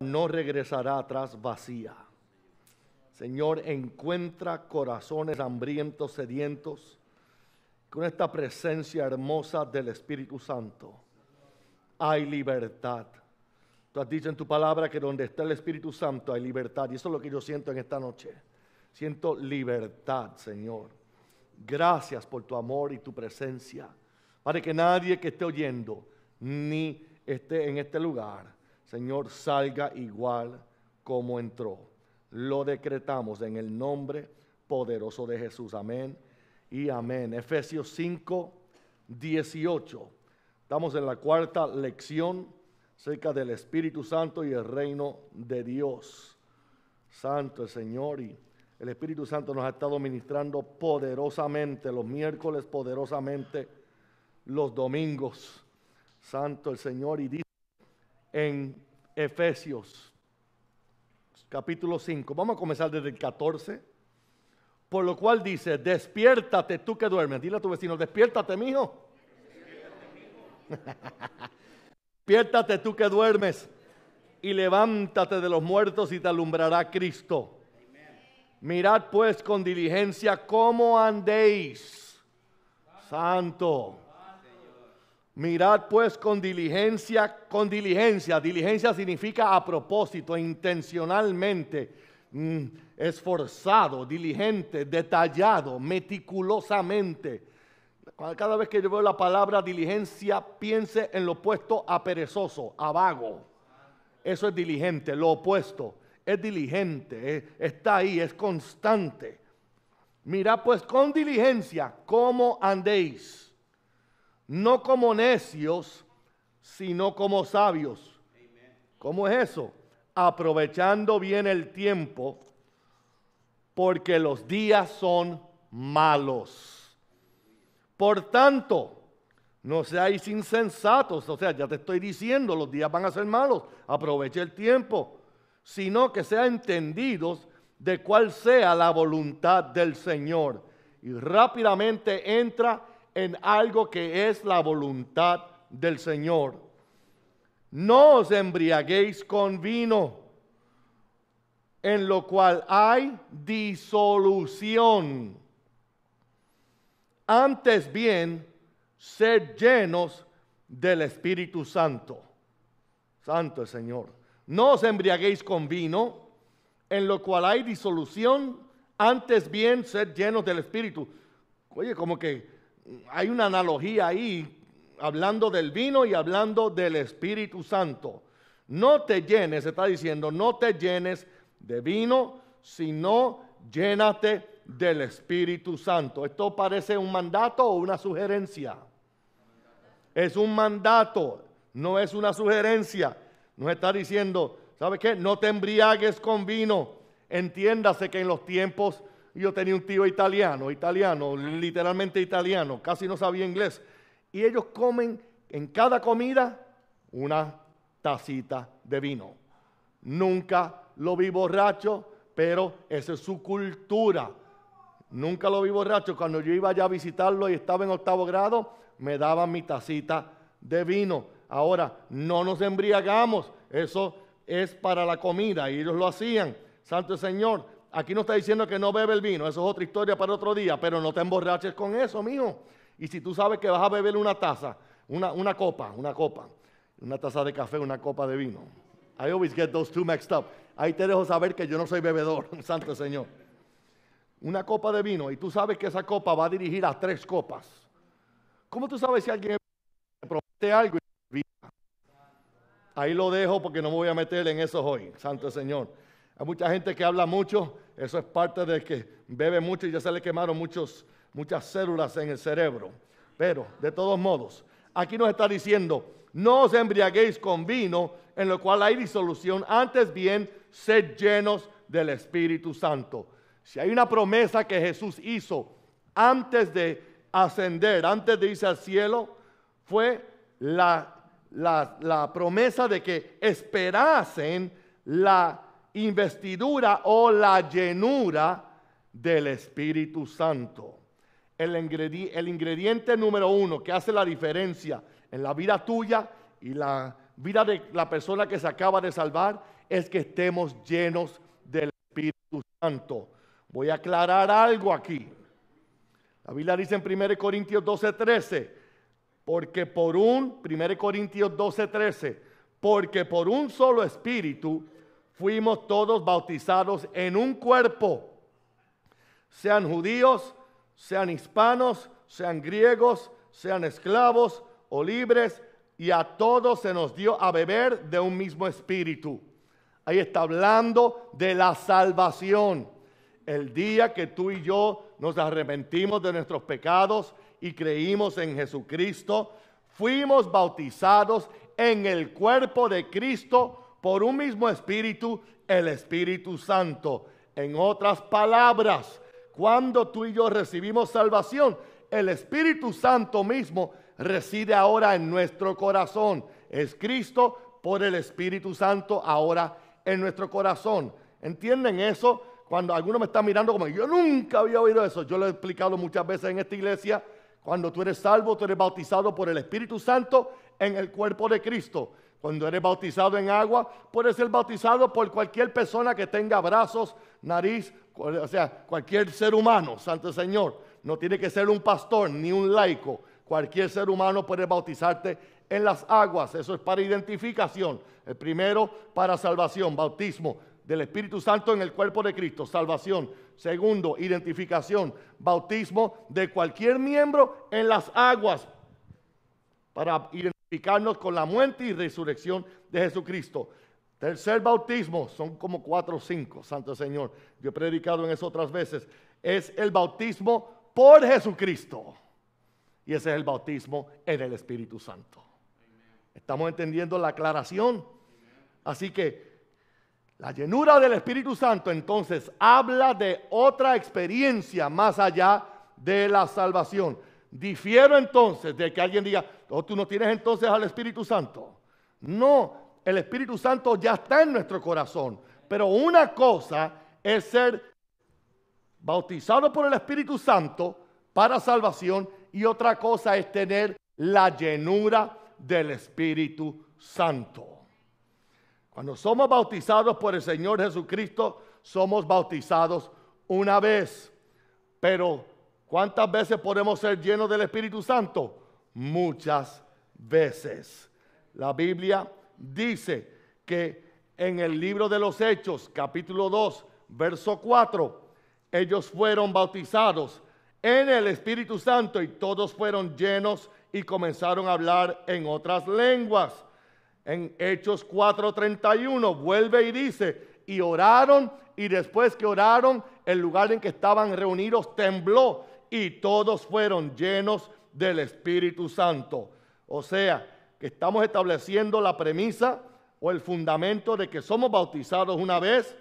no regresará atrás vacía. Señor, encuentra corazones hambrientos, sedientos, con esta presencia hermosa del Espíritu Santo. Hay libertad. Tú has dicho en tu palabra que donde está el Espíritu Santo hay libertad. Y eso es lo que yo siento en esta noche. Siento libertad, Señor. Gracias por tu amor y tu presencia. Para que nadie que esté oyendo ni esté en este lugar, Señor, salga igual como entró. Lo decretamos en el nombre poderoso de Jesús. Amén y amén. Efesios 5, 18. Estamos en la cuarta lección acerca del Espíritu Santo y el reino de Dios. Santo el Señor y el Espíritu Santo nos ha estado ministrando poderosamente los miércoles, poderosamente los domingos. Santo el Señor y dice en Efesios capítulo 5, vamos a comenzar desde el 14, por lo cual dice, despiértate tú que duermes, dile a tu vecino, despiértate mijo. despiértate tú que duermes y levántate de los muertos y te alumbrará Cristo. Mirad pues con diligencia cómo andéis. Santo. Mirad pues con diligencia, con diligencia. Diligencia significa a propósito, intencionalmente, mm, esforzado, diligente, detallado, meticulosamente. Cada vez que yo veo la palabra diligencia, piense en lo opuesto a perezoso, a vago. Eso es diligente, lo opuesto es diligente, está ahí, es constante. Mira pues con diligencia cómo andéis, no como necios, sino como sabios. ¿Cómo es eso? Aprovechando bien el tiempo, porque los días son malos. Por tanto, no seáis insensatos, o sea, ya te estoy diciendo, los días van a ser malos. Aproveche el tiempo sino que sean entendidos de cuál sea la voluntad del Señor. Y rápidamente entra en algo que es la voluntad del Señor. No os embriaguéis con vino, en lo cual hay disolución. Antes bien, sed llenos del Espíritu Santo. Santo el Señor. No os embriaguéis con vino, en lo cual hay disolución, antes bien sed llenos del Espíritu. Oye, como que hay una analogía ahí, hablando del vino y hablando del Espíritu Santo. No te llenes, está diciendo, no te llenes de vino, sino llénate del Espíritu Santo. Esto parece un mandato o una sugerencia. Es un mandato, no es una sugerencia. Nos está diciendo, ¿sabe qué? No te embriagues con vino. Entiéndase que en los tiempos, yo tenía un tío italiano, italiano, literalmente italiano, casi no sabía inglés. Y ellos comen en cada comida una tacita de vino. Nunca lo vi borracho, pero esa es su cultura. Nunca lo vi borracho. Cuando yo iba allá a visitarlo y estaba en octavo grado, me daban mi tacita de vino. Ahora, no nos embriagamos, eso es para la comida y ellos lo hacían. Santo Señor, aquí no está diciendo que no bebe el vino, eso es otra historia para otro día, pero no te emborraches con eso, mijo. Y si tú sabes que vas a beber una taza, una, una copa, una copa, una taza de café, una copa de vino. I always get those two mixed up. Ahí te dejo saber que yo no soy bebedor, Santo Señor. Una copa de vino y tú sabes que esa copa va a dirigir a tres copas. ¿Cómo tú sabes si alguien promete algo? Ahí lo dejo porque no me voy a meter en eso hoy, Santo Señor. Hay mucha gente que habla mucho, eso es parte de que bebe mucho y ya se le quemaron muchos, muchas células en el cerebro. Pero, de todos modos, aquí nos está diciendo, no os embriaguéis con vino, en lo cual hay disolución, antes bien, sed llenos del Espíritu Santo. Si hay una promesa que Jesús hizo antes de ascender, antes de irse al cielo, fue la la, promesa de que esperasen la investidura o la llenura del Espíritu Santo. El ingrediente, número uno que hace la diferencia en la vida tuya y la vida de la persona que se acaba de salvar es que estemos llenos del Espíritu Santo. Voy a aclarar algo aquí. La Biblia dice en 1 Corintios 12, 13, porque por un, 1 Corintios 12, 13, porque por un solo espíritu fuimos todos bautizados en un cuerpo, sean judíos, sean hispanos, sean griegos, sean esclavos o libres, y a todos se nos dio a beber de un mismo espíritu. Ahí está hablando de la salvación. El día que tú y yo nos arrepentimos de nuestros pecados y creímos en Jesucristo, fuimos bautizados en el cuerpo de Cristo por un mismo espíritu, el Espíritu Santo. En otras palabras, cuando tú y yo recibimos salvación, el Espíritu Santo mismo reside ahora en nuestro corazón. Es Cristo por el Espíritu Santo ahora en nuestro corazón. ¿Entienden eso? Cuando alguno me está mirando como yo nunca había oído eso, yo lo he explicado muchas veces en esta iglesia. Cuando tú eres salvo, tú eres bautizado por el Espíritu Santo en el cuerpo de Cristo. Cuando eres bautizado en agua, puedes ser bautizado por cualquier persona que tenga brazos, nariz, o sea, cualquier ser humano, Santo Señor. No tiene que ser un pastor ni un laico. Cualquier ser humano puede bautizarte en las aguas. Eso es para identificación. El primero, para salvación, bautismo del Espíritu Santo en el cuerpo de Cristo, salvación. Segundo, identificación, bautismo de cualquier miembro en las aguas para identificarnos con la muerte y resurrección de Jesucristo. Tercer bautismo, son como cuatro o cinco, Santo Señor. Yo he predicado en eso otras veces. Es el bautismo por Jesucristo. Y ese es el bautismo en el Espíritu Santo. ¿Estamos entendiendo la aclaración? Así que la llenura del Espíritu Santo entonces habla de otra experiencia más allá de la salvación. Difiero entonces de que alguien diga, oh, tú no tienes entonces al Espíritu Santo. No, el Espíritu Santo ya está en nuestro corazón. Pero una cosa es ser bautizado por el Espíritu Santo para salvación y otra cosa es tener la llenura del Espíritu Santo. Cuando somos bautizados por el Señor Jesucristo, somos bautizados una vez. Pero ¿cuántas veces podemos ser llenos del Espíritu Santo? Muchas veces. La Biblia dice que en el libro de los Hechos, capítulo 2, verso 4, ellos fueron bautizados en el Espíritu Santo y todos fueron llenos y comenzaron a hablar en otras lenguas. En Hechos 4:31 vuelve y dice, y oraron y después que oraron, el lugar en que estaban reunidos tembló y todos fueron llenos del Espíritu Santo. O sea, que estamos estableciendo la premisa o el fundamento de que somos bautizados una vez,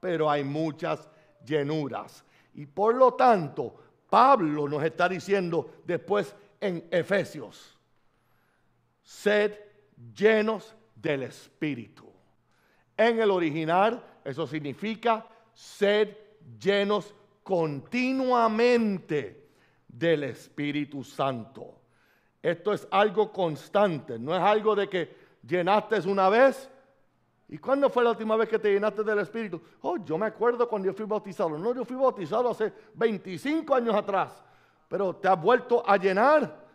pero hay muchas llenuras. Y por lo tanto, Pablo nos está diciendo después en Efesios, sed llenos del Espíritu. En el original, eso significa sed llenos continuamente del Espíritu Santo. Esto es algo constante, no es algo de que llenaste una vez. ¿Y cuándo fue la última vez que te llenaste del Espíritu? Oh, yo me acuerdo cuando yo fui bautizado. No, yo fui bautizado hace 25 años atrás. Pero te has vuelto a llenar.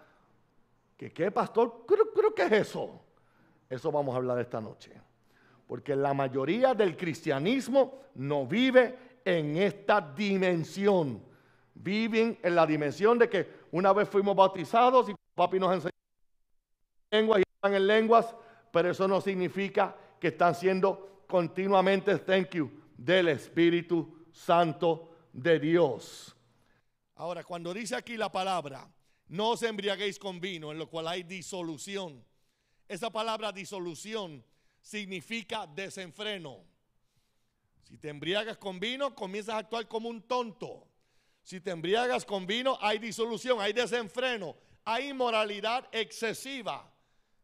¿Qué qué, pastor? Creo, creo que es eso. Eso vamos a hablar esta noche. Porque la mayoría del cristianismo no vive en esta dimensión. Viven en la dimensión de que una vez fuimos bautizados y Papi nos enseñó lenguas y están en lenguas, pero eso no significa que están siendo continuamente, thank you, del Espíritu Santo de Dios. Ahora, cuando dice aquí la palabra, no os embriaguéis con vino, en lo cual hay disolución. Esa palabra disolución significa desenfreno. Si te embriagas con vino, comienzas a actuar como un tonto. Si te embriagas con vino, hay disolución, hay desenfreno, hay inmoralidad excesiva.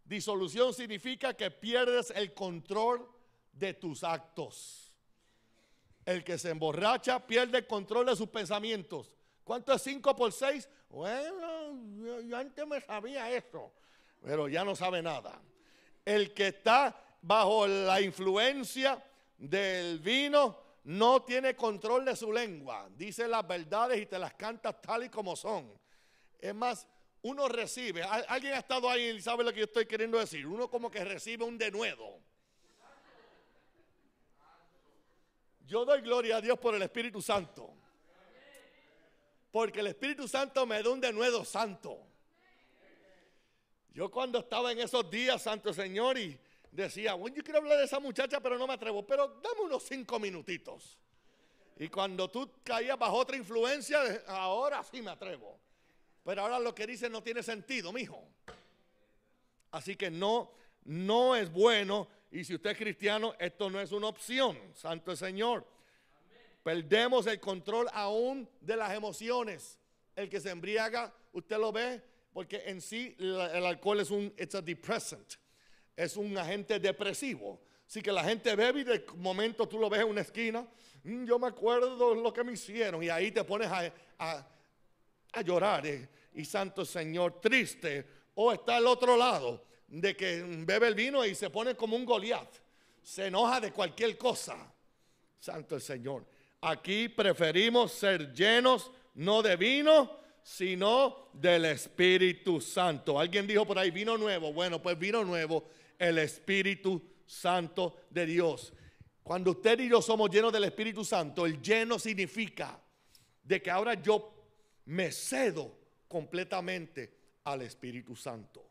Disolución significa que pierdes el control de tus actos. El que se emborracha pierde el control de sus pensamientos. ¿Cuánto es 5 por 6? Bueno, yo, antes me sabía eso, pero ya no sabe nada. El que está bajo la influencia del vino no tiene control de su lengua. Dice las verdades y te las canta tal y como son. Es más, uno recibe, alguien ha estado ahí y sabe lo que yo estoy queriendo decir. Uno como que recibe un denuedo. Yo doy gloria a Dios por el Espíritu Santo. Porque el Espíritu Santo me da un denuedo santo. Yo cuando estaba en esos días, Santo Señor, y decía, bueno, yo quiero hablar de esa muchacha, pero no me atrevo, pero dame unos cinco minutitos. Y cuando tú caías bajo otra influencia, ahora sí me atrevo. Pero ahora lo que dice no tiene sentido, mijo. Así que no, no es bueno. Y si usted es cristiano, esto no es una opción. Santo Señor. Perdemos el control aún de las emociones. El que se embriaga, usted lo ve, porque en sí el alcohol es un it's a depressant, es un agente depresivo. Así que la gente bebe y de momento tú lo ves en una esquina. Mm, yo me acuerdo lo que me hicieron y ahí te pones a, a, llorar. Eh, y santo Señor, triste. O está al otro lado de que bebe el vino y se pone como un Goliat. Se enoja de cualquier cosa. Santo el Señor. Aquí preferimos ser llenos no de vino, sino del Espíritu Santo. Alguien dijo por ahí vino nuevo. Bueno, pues vino nuevo, el Espíritu Santo de Dios. Cuando usted y yo somos llenos del Espíritu Santo, el lleno significa de que ahora yo me cedo completamente al Espíritu Santo.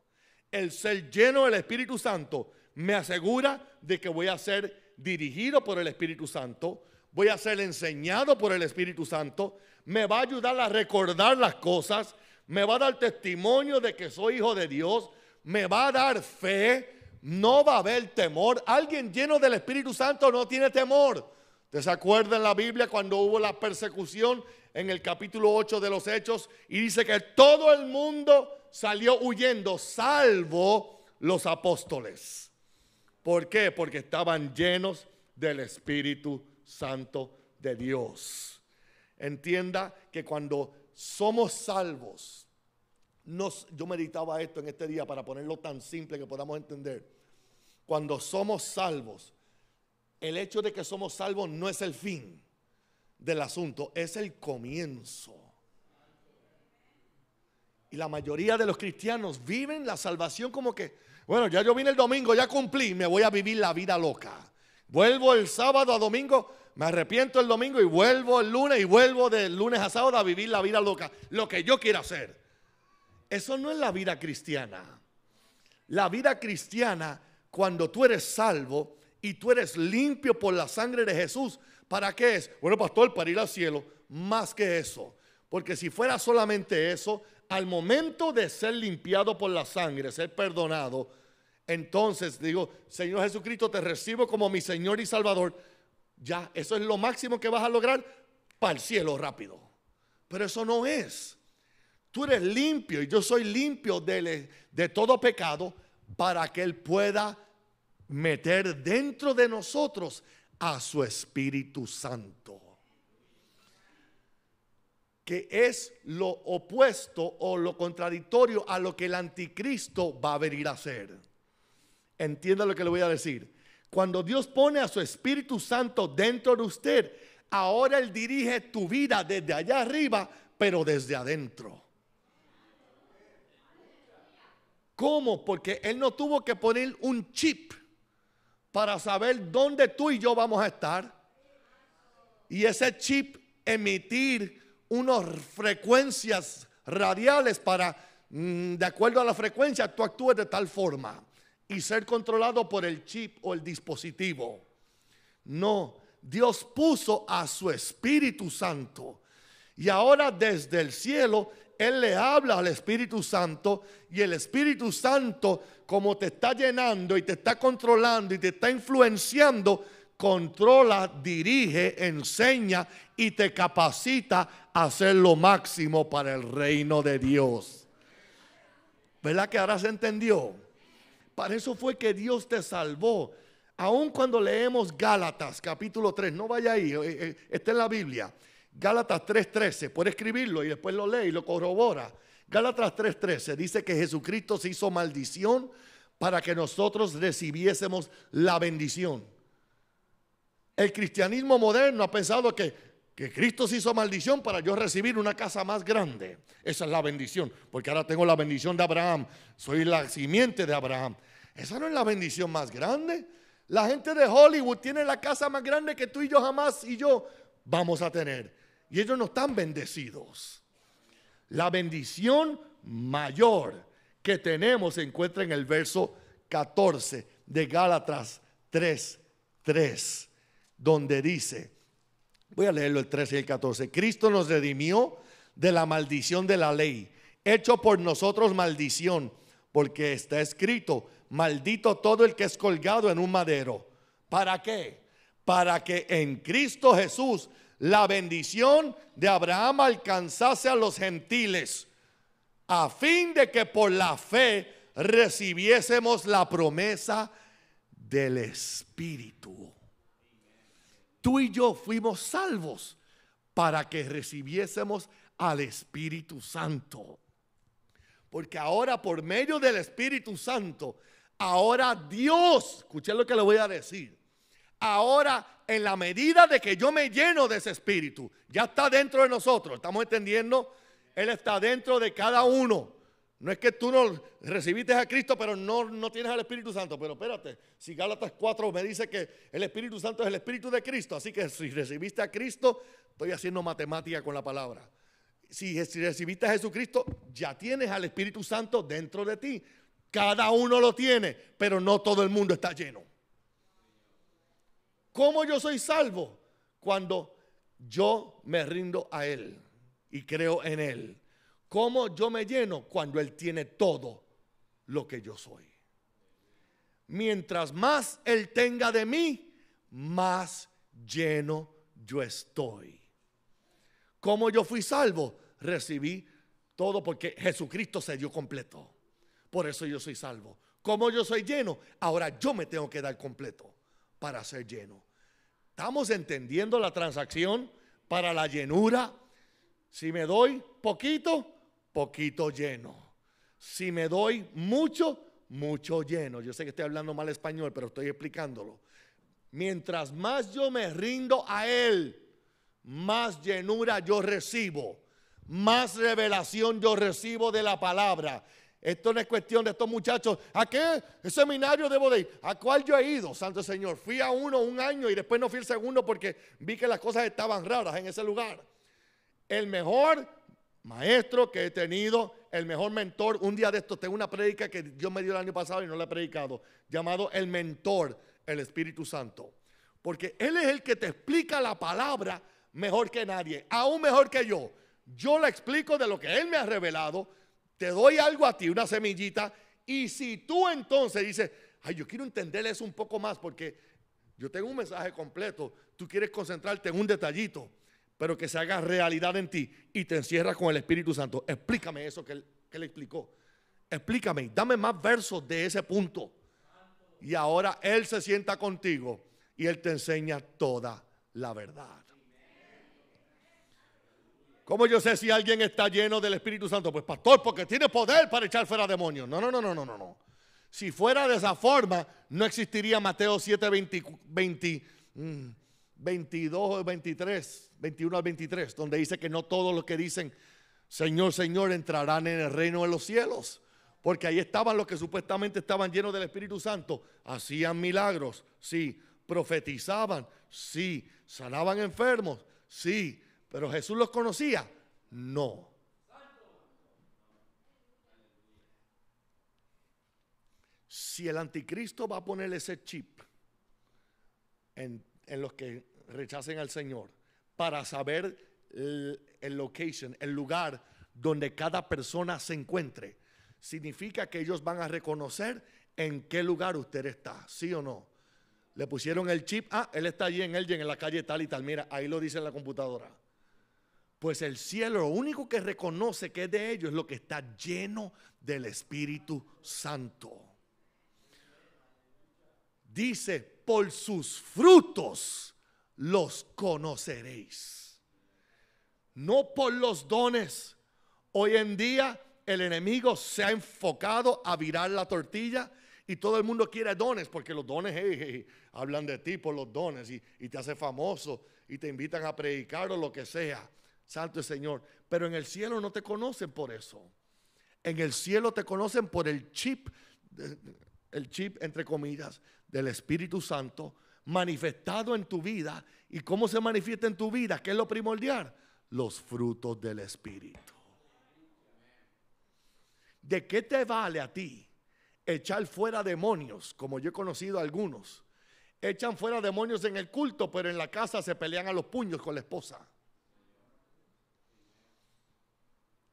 El ser lleno del Espíritu Santo me asegura de que voy a ser dirigido por el Espíritu Santo, voy a ser enseñado por el Espíritu Santo, me va a ayudar a recordar las cosas, me va a dar testimonio de que soy hijo de Dios, me va a dar fe, no va a haber temor. Alguien lleno del Espíritu Santo no tiene temor. ¿Te se acuerda en la Biblia cuando hubo la persecución en el capítulo 8 de los Hechos? Y dice que todo el mundo salió huyendo, salvo los apóstoles. ¿Por qué? Porque estaban llenos del Espíritu Santo de Dios. Entienda que cuando somos salvos, yo meditaba esto en este día para ponerlo tan simple que podamos entender. Cuando somos salvos, el hecho de que somos salvos no es el fin del asunto, es el comienzo. Y la mayoría de los cristianos viven la salvación como que, bueno, ya yo vine el domingo, ya cumplí, me voy a vivir la vida loca. Vuelvo el sábado a domingo, me arrepiento el domingo y vuelvo el lunes y vuelvo de lunes a sábado a vivir la vida loca, lo que yo quiera hacer. Eso no es la vida cristiana. La vida cristiana, cuando tú eres salvo y tú eres limpio por la sangre de Jesús, ¿para qué es? Bueno, pastor, para ir al cielo, más que eso. Porque si fuera solamente eso, al momento de ser limpiado por la sangre, ser perdonado, entonces digo, Señor Jesucristo, te recibo como mi Señor y Salvador ya, eso es lo máximo que vas a lograr para el cielo rápido. Pero eso no es. Tú eres limpio y yo soy limpio de, de todo pecado para que Él pueda meter dentro de nosotros a su Espíritu Santo. Que es lo opuesto o lo contradictorio a lo que el anticristo va a venir a hacer. Entienda lo que le voy a decir. Cuando Dios pone a su Espíritu Santo dentro de usted, ahora Él dirige tu vida desde allá arriba, pero desde adentro. ¿Cómo? Porque Él no tuvo que poner un chip para saber dónde tú y yo vamos a estar. Y ese chip emitir unas frecuencias radiales para, mm, de acuerdo a la frecuencia, tú actúes de tal forma y ser controlado por el chip o el dispositivo. No, Dios puso a su Espíritu Santo. Y ahora desde el cielo, Él le habla al Espíritu Santo y el Espíritu Santo, como te está llenando y te está controlando y te está influenciando, controla, dirige, enseña y te capacita a hacer lo máximo para el reino de Dios. ¿Verdad que ahora se entendió? Para eso fue que Dios te salvó. Aun cuando leemos Gálatas capítulo 3, no vaya ahí, eh, eh, está en la Biblia. Gálatas 3:13, puede escribirlo y después lo lee y lo corrobora. Gálatas 3:13 dice que Jesucristo se hizo maldición para que nosotros recibiésemos la bendición. El cristianismo moderno ha pensado que, que Cristo se hizo maldición para yo recibir una casa más grande. Esa es la bendición, porque ahora tengo la bendición de Abraham, soy la simiente de Abraham. Esa no es la bendición más grande. La gente de Hollywood tiene la casa más grande que tú y yo jamás y yo vamos a tener. Y ellos no están bendecidos. La bendición mayor que tenemos se encuentra en el verso 14 de Gálatas 3, 3, donde dice, voy a leerlo el 13 y el 14, Cristo nos redimió de la maldición de la ley, hecho por nosotros maldición, porque está escrito, maldito todo el que es colgado en un madero. ¿Para qué? Para que en Cristo Jesús la bendición de Abraham alcanzase a los gentiles, a fin de que por la fe recibiésemos la promesa del Espíritu. Tú y yo fuimos salvos para que recibiésemos al Espíritu Santo. Porque ahora por medio del Espíritu Santo, ahora Dios, escuchen lo que le voy a decir, ahora en la medida de que yo me lleno de ese Espíritu, ya está dentro de nosotros, estamos entendiendo, Él está dentro de cada uno. No es que tú no recibiste a Cristo, pero no, no tienes al Espíritu Santo. Pero espérate, si Gálatas 4 me dice que el Espíritu Santo es el Espíritu de Cristo, así que si recibiste a Cristo, estoy haciendo matemática con la palabra si recibiste a Jesucristo, ya tienes al Espíritu Santo dentro de ti. Cada uno lo tiene, pero no todo el mundo está lleno. ¿Cómo yo soy salvo? Cuando yo me rindo a Él y creo en Él. ¿Cómo yo me lleno? Cuando Él tiene todo lo que yo soy. Mientras más Él tenga de mí, más lleno yo estoy. ¿Cómo yo fui salvo? Recibí todo porque Jesucristo se dio completo. Por eso yo soy salvo. ¿Cómo yo soy lleno? Ahora yo me tengo que dar completo para ser lleno. ¿Estamos entendiendo la transacción para la llenura? Si me doy poquito, poquito lleno. Si me doy mucho, mucho lleno. Yo sé que estoy hablando mal español, pero estoy explicándolo. Mientras más yo me rindo a Él, más llenura yo recibo, más revelación yo recibo de la palabra. Esto no es cuestión de estos muchachos. ¿A qué seminario debo de ir? ¿A cuál yo he ido, Santo Señor? Fui a uno un año y después no fui al segundo porque vi que las cosas estaban raras en ese lugar. El mejor maestro que he tenido, el mejor mentor. Un día de estos tengo una prédica que Dios me dio el año pasado y no la he predicado, llamado el mentor, el Espíritu Santo. Porque Él es el que te explica la palabra mejor que nadie, aún mejor que yo. Yo le explico de lo que Él me ha revelado, te doy algo a ti, una semillita, y si tú entonces dices, ay, yo quiero entender eso un poco más porque yo tengo un mensaje completo, tú quieres concentrarte en un detallito, pero que se haga realidad en ti y te encierras con el Espíritu Santo. Explícame eso que él, que él explicó. Explícame, dame más versos de ese punto. Y ahora Él se sienta contigo y Él te enseña toda la verdad. ¿Cómo yo sé si alguien está lleno del Espíritu Santo? Pues pastor, porque tiene poder para echar fuera demonios. No, no, no, no, no, no, no. Si fuera de esa forma, no existiría Mateo 7, 20, 22, 23, 21 al 23, donde dice que no todos los que dicen Señor, Señor entrarán en el reino de los cielos. Porque ahí estaban los que supuestamente estaban llenos del Espíritu Santo. Hacían milagros, sí. Profetizaban, sí. Sanaban enfermos, sí pero Jesús los conocía. No. Si el anticristo va a poner ese chip en, los que rechacen al Señor para saber el, el location, el lugar donde cada persona se encuentre, significa que ellos van a reconocer en qué lugar usted está, ¿sí o no? Le pusieron el chip, ah, él está allí en Elgin, en la calle tal y tal, mira, ahí lo dice en la computadora. Pues el cielo lo único que reconoce que es de ellos es lo que está lleno del Espíritu Santo. Dice, por sus frutos los conoceréis. No por los dones. Hoy en día el enemigo se ha enfocado a virar la tortilla Y todo el mundo quiere dones porque los dones hablan de ti por los dones y, y te hace famoso y te invitan a predicar o lo que sea. Santo el Señor. Pero en el cielo no te conocen por eso. En el cielo te conocen por el chip, el chip entre comillas, del Espíritu Santo manifestado en tu vida. ¿Y cómo se manifiesta en tu vida? ¿Qué es lo primordial? Los frutos del Espíritu. ¿De qué te vale a ti echar fuera demonios, como yo he conocido a algunos? Echan fuera demonios en el culto, pero en la casa se pelean a los puños con la esposa.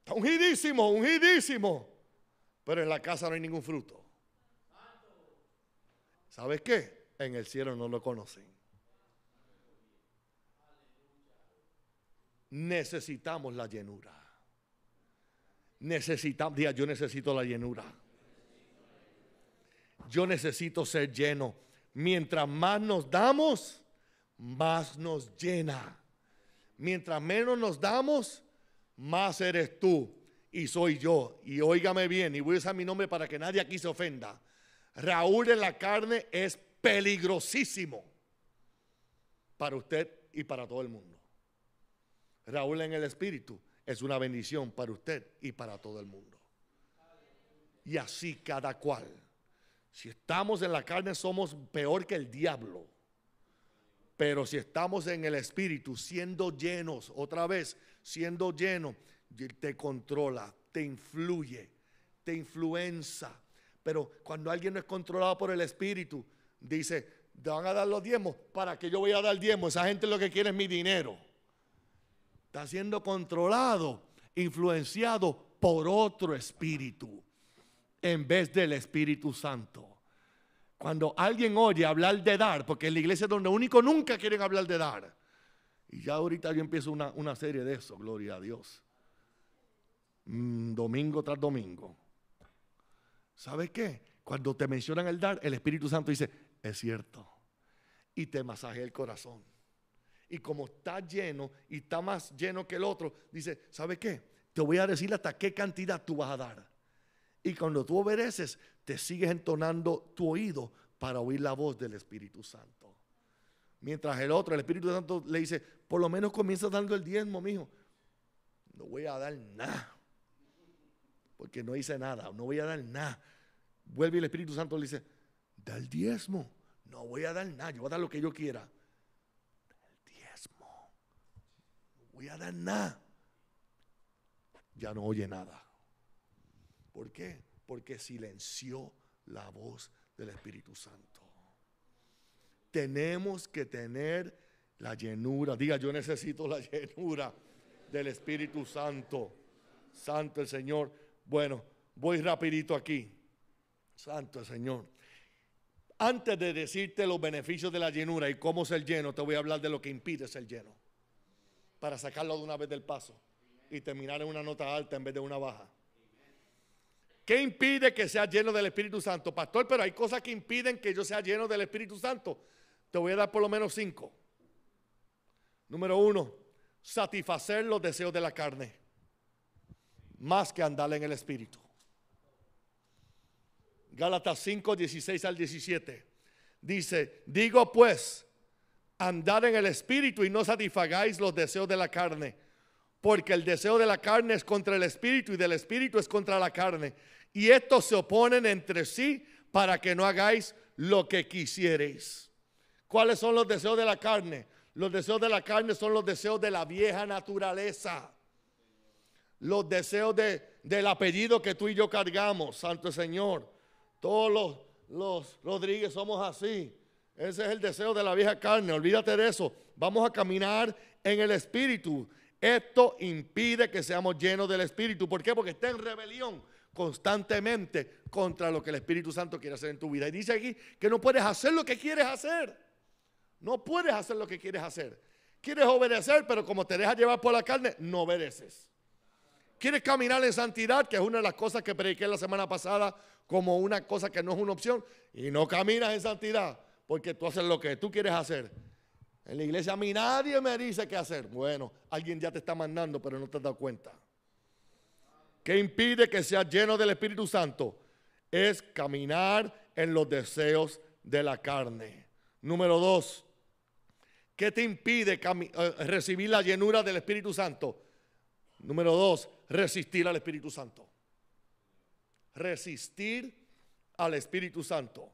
Está ungidísimo, ungidísimo. Pero en la casa no hay ningún fruto. ¿Sabes qué? En el cielo no lo conocen. Necesitamos la llenura. Necesitamos, yo necesito la llenura. Yo necesito ser lleno. Mientras más nos damos, más nos llena. Mientras menos nos damos, más eres tú y soy yo. Y óigame bien, y voy a usar mi nombre para que nadie aquí se ofenda. Raúl en la carne es peligrosísimo para usted y para todo el mundo. Raúl en el espíritu es una bendición para usted y para todo el mundo. Y así cada cual. Si estamos en la carne somos peor que el diablo. Pero si estamos en el Espíritu, siendo llenos, otra vez, siendo lleno, te controla, te influye, te influenza. Pero cuando alguien no es controlado por el Espíritu, dice, te van a dar los diezmos, ¿para que yo voy a dar diezmos? Esa gente lo que quiere es mi dinero. Está siendo controlado, influenciado por otro espíritu, en vez del Espíritu Santo. Cuando alguien oye hablar de dar, porque en la iglesia es donde único nunca quieren hablar de dar. Y ya ahorita yo empiezo una, serie de eso, gloria a Dios. Mm, domingo tras domingo. ¿Sabes qué? Cuando te mencionan el dar, el Espíritu Santo dice, es cierto. Y te masajea el corazón. Y como está lleno y está más lleno que el otro, dice, ¿sabes qué? Te voy a decir hasta qué cantidad tú vas a dar. Y cuando tú obedeces, te sigues entonando tu oído para oír la voz del Espíritu Santo. Mientras el otro, el Espíritu Santo, le dice, por lo menos comienza dando el diezmo, mijo. No voy a dar nada. Porque no hice nada, no voy a dar nada. Vuelve el Espíritu Santo le dice, da el diezmo. No voy a dar nada, yo voy a dar lo que yo quiera. Da el diezmo. No voy a dar nada. Ya no oye nada. ¿Por qué? Porque silenció la voz del Espíritu Santo. Tenemos que tener la llenura. Diga, yo necesito la llenura del Espíritu Santo. Santo el Señor. Bueno, voy rapidito aquí. Santo el Señor. Antes de decirte los beneficios de la llenura y cómo ser lleno, te voy a hablar de lo que impide ser lleno. Para sacarlo de una vez del paso y terminar en una nota alta en vez de una baja. ¿Qué impide que sea lleno del Espíritu Santo? Pastor, pero hay cosas que impiden que yo sea lleno del Espíritu Santo. Te voy a dar por lo menos cinco. Número uno, satisfacer los deseos de la carne. Más que andar en el Espíritu. Gálatas 5, 16 al 17. Dice, digo pues, andar en el Espíritu y no satisfagáis los deseos de la carne. Porque el deseo de la carne es contra el Espíritu y del Espíritu es contra la carne y estos se oponen entre sí para que no hagáis lo que quisierais. ¿Cuáles son los deseos de la carne? Los deseos de la carne son los deseos de la vieja naturaleza. Los deseos del apellido que tú y yo cargamos, Santo Señor. Todos los, los Rodríguez somos así. Ese es el deseo de la vieja carne. Olvídate de eso. Vamos a caminar en el Espíritu. Esto impide que seamos llenos del Espíritu. ¿Por qué? Porque está en rebelión constantemente contra lo que el Espíritu Santo quiere hacer en tu vida. Y dice aquí que no puedes hacer lo que quieres hacer. No puedes hacer lo que quieres hacer. Quieres obedecer, pero como te dejas llevar por la carne, no obedeces. Quieres caminar en santidad, que es una de las cosas que prediqué la semana pasada como una cosa que no es una opción, y no caminas en santidad porque tú haces lo que tú quieres hacer. En la iglesia a mí nadie me dice qué hacer. Bueno, alguien ya te está mandando, pero no te has dado cuenta. ¿Qué impide que sea lleno del Espíritu Santo? Es caminar en los deseos de la carne. Número dos, ¿qué te impide eh, recibir la llenura del Espíritu Santo? Número dos, resistir al Espíritu Santo. Resistir al Espíritu Santo.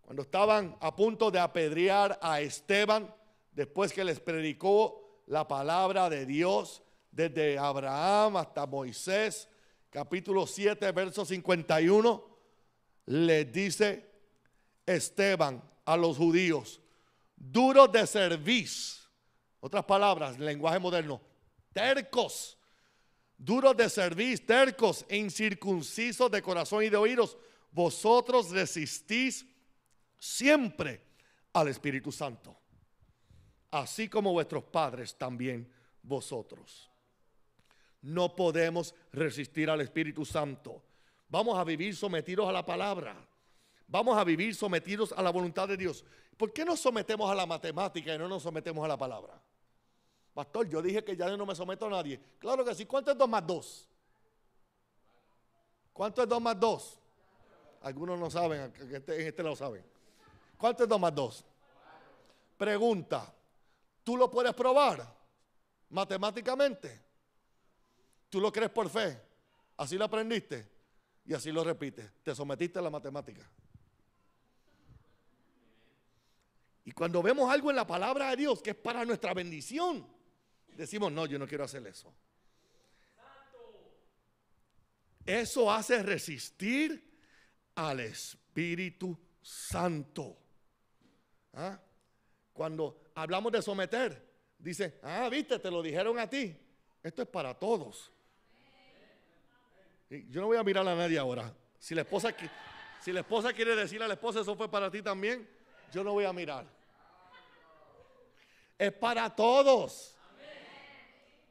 Cuando estaban a punto de apedrear a Esteban, después que les predicó la palabra de Dios, desde Abraham hasta Moisés, capítulo 7, verso 51, les dice Esteban a los judíos, duros de servicio, otras palabras, lenguaje moderno, tercos, duros de servicio, tercos e incircuncisos de corazón y de oídos, vosotros resistís siempre al Espíritu Santo, así como vuestros padres también vosotros. No podemos resistir al Espíritu Santo. Vamos a vivir sometidos a la palabra. Vamos a vivir sometidos a la voluntad de Dios. ¿Por qué nos sometemos a la matemática y no nos sometemos a la palabra? Pastor, yo dije que ya no me someto a nadie. Claro que sí. ¿Cuánto es 2 más 2? ¿Cuánto es 2 más 2? Algunos no saben, en este, este lo saben. ¿Cuánto es 2 más 2? Pregunta, ¿tú lo puedes probar matemáticamente? ¿Tú lo crees por fe? ¿Así lo aprendiste? Y así lo repites. Te sometiste a la matemática. Y cuando vemos algo en la palabra de Dios que es para nuestra bendición, decimos, no, yo no quiero hacer eso. Eso hace resistir al Espíritu Santo. ¿Ah? Cuando hablamos de someter, dice, ah, viste, te lo dijeron a ti. Esto es para todos. Yo no voy a mirar a nadie ahora. Si la esposa, si la esposa quiere decirle a la esposa, eso fue para ti también, yo no voy a mirar. Es para todos.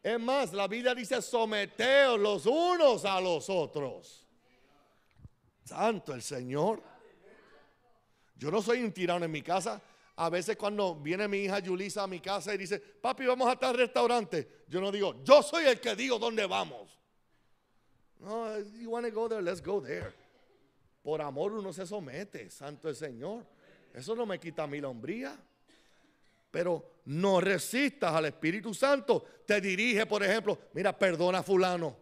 Es más, la Biblia dice someteos los unos a los otros. Santo el Señor. Yo no soy un tirano en mi casa. A veces cuando viene mi hija Yulisa a mi casa y dice, papi, vamos a estar al restaurante. Yo no digo, yo soy el que digo dónde vamos. No, you want to go there, let's go there. Por amor uno se somete, santo el Señor. Eso no me quita mi hombría. Pero no resistas al Espíritu Santo. Te dirige, por ejemplo, mira, perdona a fulano.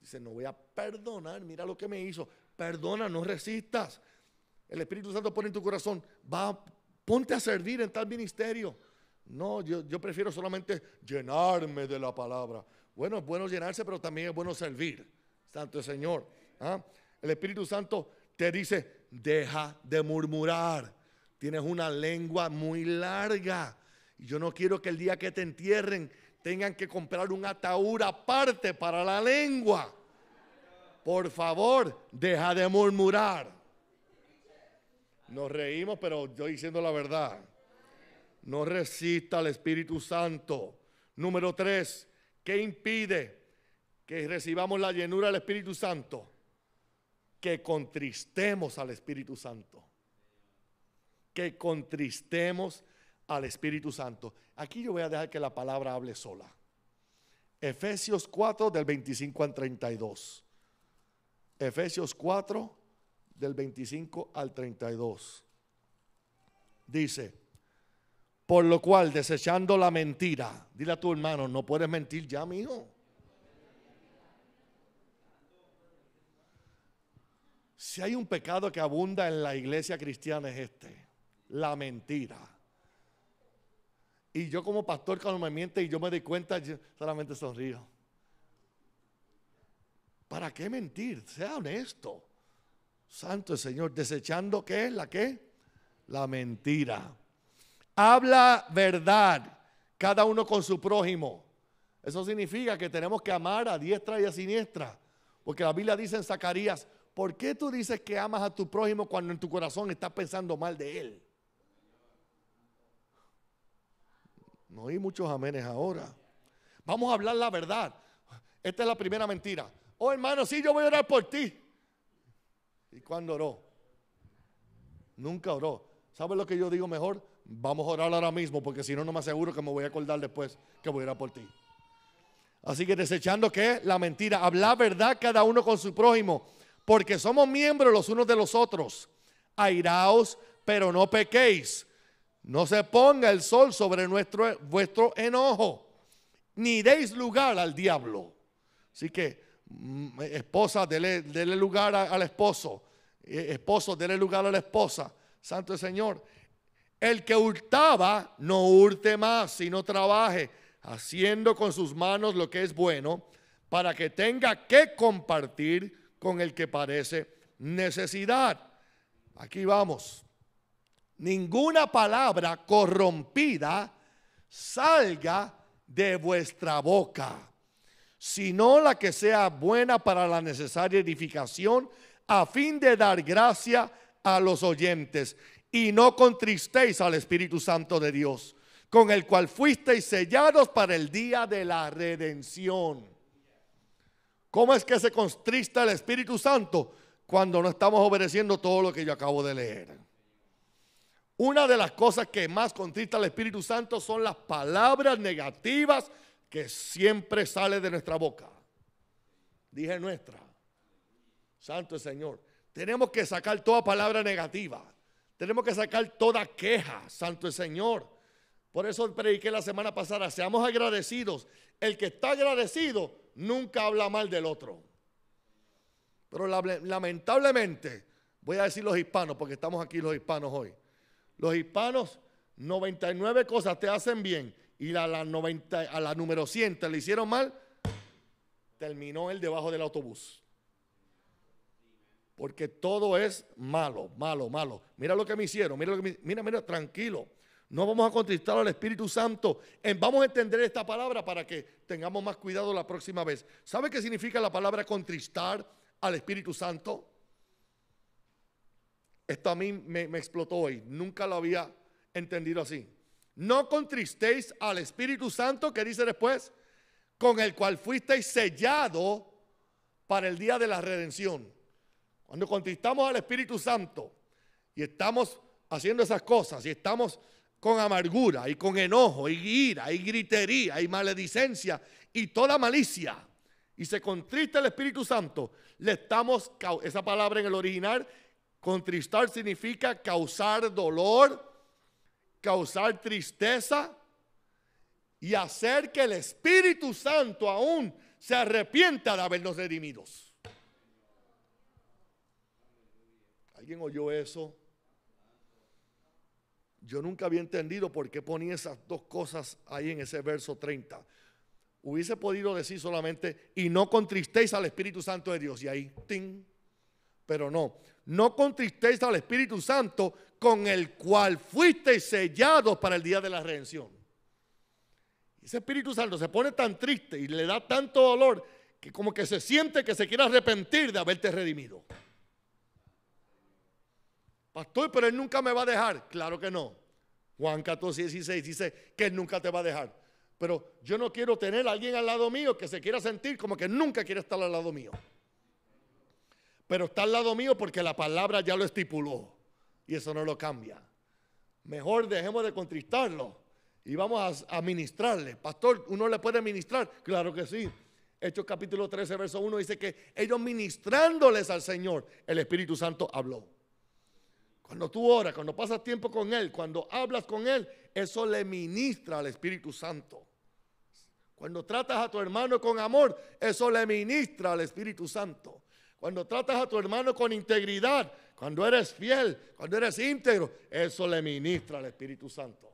Dice, no voy a perdonar, mira lo que me hizo. Perdona, no resistas. El Espíritu Santo pone en tu corazón, va, ponte a servir en tal ministerio. No, yo, prefiero solamente llenarme de la palabra. Bueno, es bueno llenarse, pero también es bueno servir. Santo Señor. ¿ah? El Espíritu Santo te dice, deja de murmurar. Tienes una lengua muy larga. Y yo no quiero que el día que te entierren tengan que comprar un ataúd aparte para la lengua. Por favor, deja de murmurar. Nos reímos, pero yo diciendo la verdad. No resista al Espíritu Santo. Número tres, ¿qué impide que recibamos la llenura del Espíritu Santo, que contristemos al Espíritu Santo. Que contristemos al Espíritu Santo. Aquí yo voy a dejar que la palabra hable sola. Efesios 4 del 25 al 32. Efesios 4 del 25 al 32. Dice, por lo cual desechando la mentira, dile a tu hermano, no puedes mentir ya, mi hijo. Si hay un pecado que abunda en la iglesia cristiana es este, la mentira. Y yo como pastor cuando me miente y yo me doy cuenta, yo solamente sonrío. ¿Para qué mentir? Sea honesto. Santo el Señor, desechando qué la qué? La mentira. Habla verdad, cada uno con su prójimo. Eso significa que tenemos que amar a diestra y a siniestra. Porque la Biblia dice en Zacarías, ¿Por qué tú dices que amas a tu prójimo cuando en tu corazón estás pensando mal de él? No hay muchos amenes ahora. Vamos a hablar la verdad. Esta es la primera mentira. Oh, hermano, sí, yo voy a orar por ti. ¿Y cuándo oró? Nunca oró. ¿Sabes lo que yo digo mejor? Vamos a orar ahora mismo, porque si no, no me aseguro que me voy a acordar después que voy a orar por ti. Así que desechando que la mentira, hablar verdad cada uno con su prójimo porque somos miembros los unos de los otros. airaos, pero no pequéis. No se ponga el sol sobre nuestro, vuestro enojo, ni deis lugar al diablo. Así que, esposa, dele, lugar al esposo. Eh, esposo, dele lugar a la esposa. Santo el Señor. El que hurtaba, no hurte más, sino trabaje, haciendo con sus manos lo que es bueno, para que tenga que compartir con el que parece necesidad. Aquí vamos. Ninguna palabra corrompida salga de vuestra boca, sino la que sea buena para la necesaria edificación, a fin de dar gracia a los oyentes. Y no contristéis al Espíritu Santo de Dios, con el cual fuisteis sellados para el día de la redención. ¿Cómo es que se contrista el Espíritu Santo? Cuando no estamos obedeciendo todo lo que yo acabo de leer. Una de las cosas que más contrista al Espíritu Santo son las palabras negativas que siempre sale de nuestra boca. Dije nuestra. Santo Señor. Tenemos que sacar toda palabra negativa. Tenemos que sacar toda queja. Santo Señor. Por eso prediqué la semana pasada. Seamos agradecidos. El que está agradecido nunca habla mal del otro. Pero lamentablemente, voy a decir los hispanos, porque estamos aquí los hispanos hoy. Los hispanos, 99 cosas te hacen bien y a la, 90, a la número 100 te le hicieron mal, terminó él debajo del autobús. Porque todo es malo, malo, malo. Mira lo que me hicieron, mira, lo que mira, mira, tranquilo. No vamos a contristar al Espíritu Santo. Vamos a entender esta palabra para que tengamos más cuidado la próxima vez. ¿Sabe qué significa la palabra contristar al Espíritu Santo? Esto a mí me, explotó hoy. Nunca lo había entendido así. No contristéis al Espíritu Santo, que dice después, con el cual fuisteis sellado para el día de la redención. Cuando contristamos al Espíritu Santo y estamos haciendo esas cosas y estamos con amargura y con enojo y ira y gritería y maledicencia y toda malicia y se contrista el Espíritu Santo, le estamos, esa palabra en el original Contristar significa causar dolor, causar tristeza y hacer que el Espíritu Santo aún se arrepienta de habernos redimidos. ¿Alguien oyó eso? Yo nunca había entendido por qué ponía esas dos cosas ahí en ese verso 30. Hubiese podido decir solamente, y no contristéis al Espíritu Santo de Dios. Y ahí, ting. Pero no, no contristéis al Espíritu Santo con el cual fuisteis sellados para el día de la redención. Ese Espíritu Santo se pone tan triste y le da tanto dolor que como que se siente que se quiere arrepentir de haberte redimido. Pastor, pero Él nunca me va a dejar. Claro que no. Juan 14, 16 dice que Él nunca te va a dejar. Pero yo no quiero tener a alguien al lado mío que se quiera sentir como que nunca quiere estar al lado mío pero está al lado mío porque la palabra ya lo estipuló y eso no lo cambia. Mejor dejemos de contristarlo y vamos a, ministrarle. Pastor, ¿uno le puede ministrar? Claro que sí. Hechos capítulo 13, verso 1 dice que ellos ministrándoles al Señor, el Espíritu Santo habló. Cuando tú oras, cuando pasas tiempo con Él, cuando hablas con Él, eso le ministra al Espíritu Santo. Cuando tratas a tu hermano con amor, eso le ministra al Espíritu Santo. Cuando tratas a tu hermano con integridad, cuando eres fiel, cuando eres íntegro, eso le ministra al Espíritu Santo.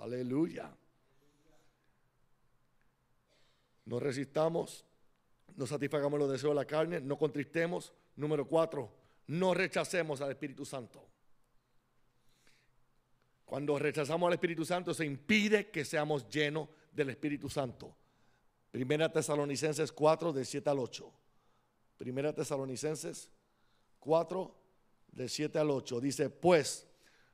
Aleluya. No resistamos, no satisfagamos los deseos de la carne, no contristemos. Número cuatro, no rechacemos al Espíritu Santo. Cuando rechazamos al Espíritu Santo se impide que seamos llenos del Espíritu Santo. Primera Tesalonicenses 4, de 7 al 8. Primera Tesalonicenses 4, de 7 al 8. Dice, pues,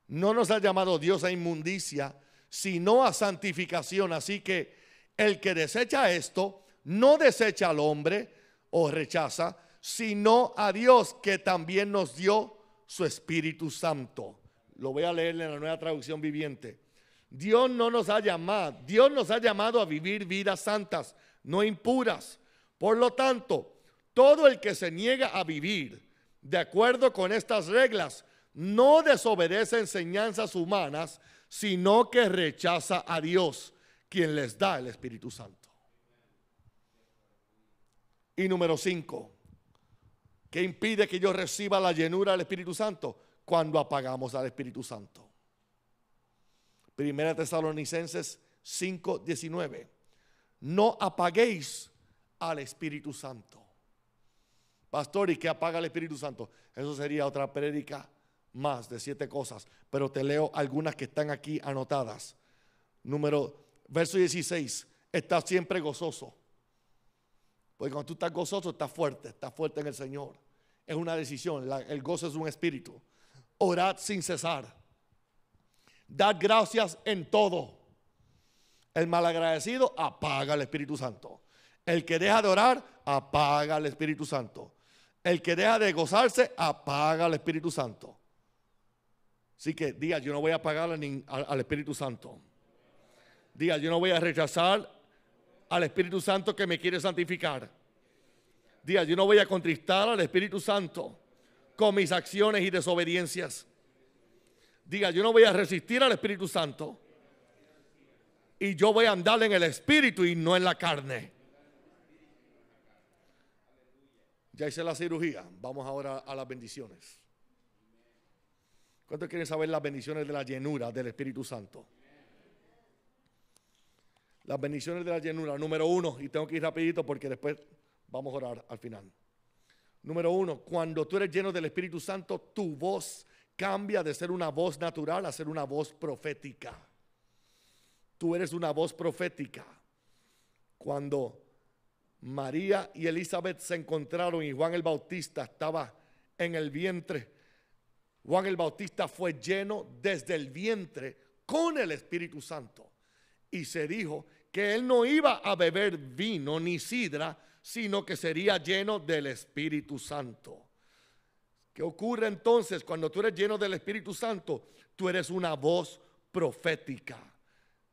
no nos ha llamado Dios a inmundicia, sino a santificación. Así que el que desecha esto, no desecha al hombre o rechaza, sino a Dios que también nos dio su Espíritu Santo. Lo voy a leer en la nueva traducción viviente. Dios no nos ha llamado, Dios nos ha llamado a vivir vidas santas, no impuras. Por lo tanto, todo el que se niega a vivir de acuerdo con estas reglas, no desobedece enseñanzas humanas, sino que rechaza a Dios, quien les da el Espíritu Santo. Y número cinco, ¿qué impide que yo reciba la llenura del Espíritu Santo? Cuando apagamos al Espíritu Santo. Primera Tesalonicenses 5, 19. No apaguéis al Espíritu Santo. Pastor, ¿y qué apaga el Espíritu Santo? Eso sería otra prédica más de siete cosas, pero te leo algunas que están aquí anotadas. Número, verso 16, estás siempre gozoso. Porque cuando tú estás gozoso, estás fuerte, estás fuerte en el Señor. Es una decisión, el gozo es un espíritu. Orad sin cesar. Dad gracias en todo. El malagradecido apaga el Espíritu Santo. El que deja de orar, apaga el Espíritu Santo. El que deja de gozarse, apaga el Espíritu Santo. Así que diga, yo no voy a apagar al, Espíritu Santo. Diga, yo no voy a rechazar al Espíritu Santo que me quiere santificar. Diga, yo no voy a contristar al Espíritu Santo con mis acciones y desobediencias. Diga, yo no voy a resistir al Espíritu Santo. Y yo voy a andar en el Espíritu y no en la carne. Ya hice la cirugía. Vamos ahora a las bendiciones. ¿Cuántos quieren saber las bendiciones de la llenura del Espíritu Santo? Las bendiciones de la llenura, número uno, y tengo que ir rapidito porque después vamos a orar al final. Número uno, cuando tú eres lleno del Espíritu Santo, tu voz cambia de ser una voz natural a ser una voz profética. Tú eres una voz profética. Cuando María y Elizabeth se encontraron y Juan el Bautista estaba en el vientre, Juan el Bautista fue lleno desde el vientre con el Espíritu Santo. Y se dijo que él no iba a beber vino ni sidra, sino que sería lleno del Espíritu Santo. ¿Qué ocurre entonces cuando tú eres lleno del Espíritu Santo? Tú eres una voz profética.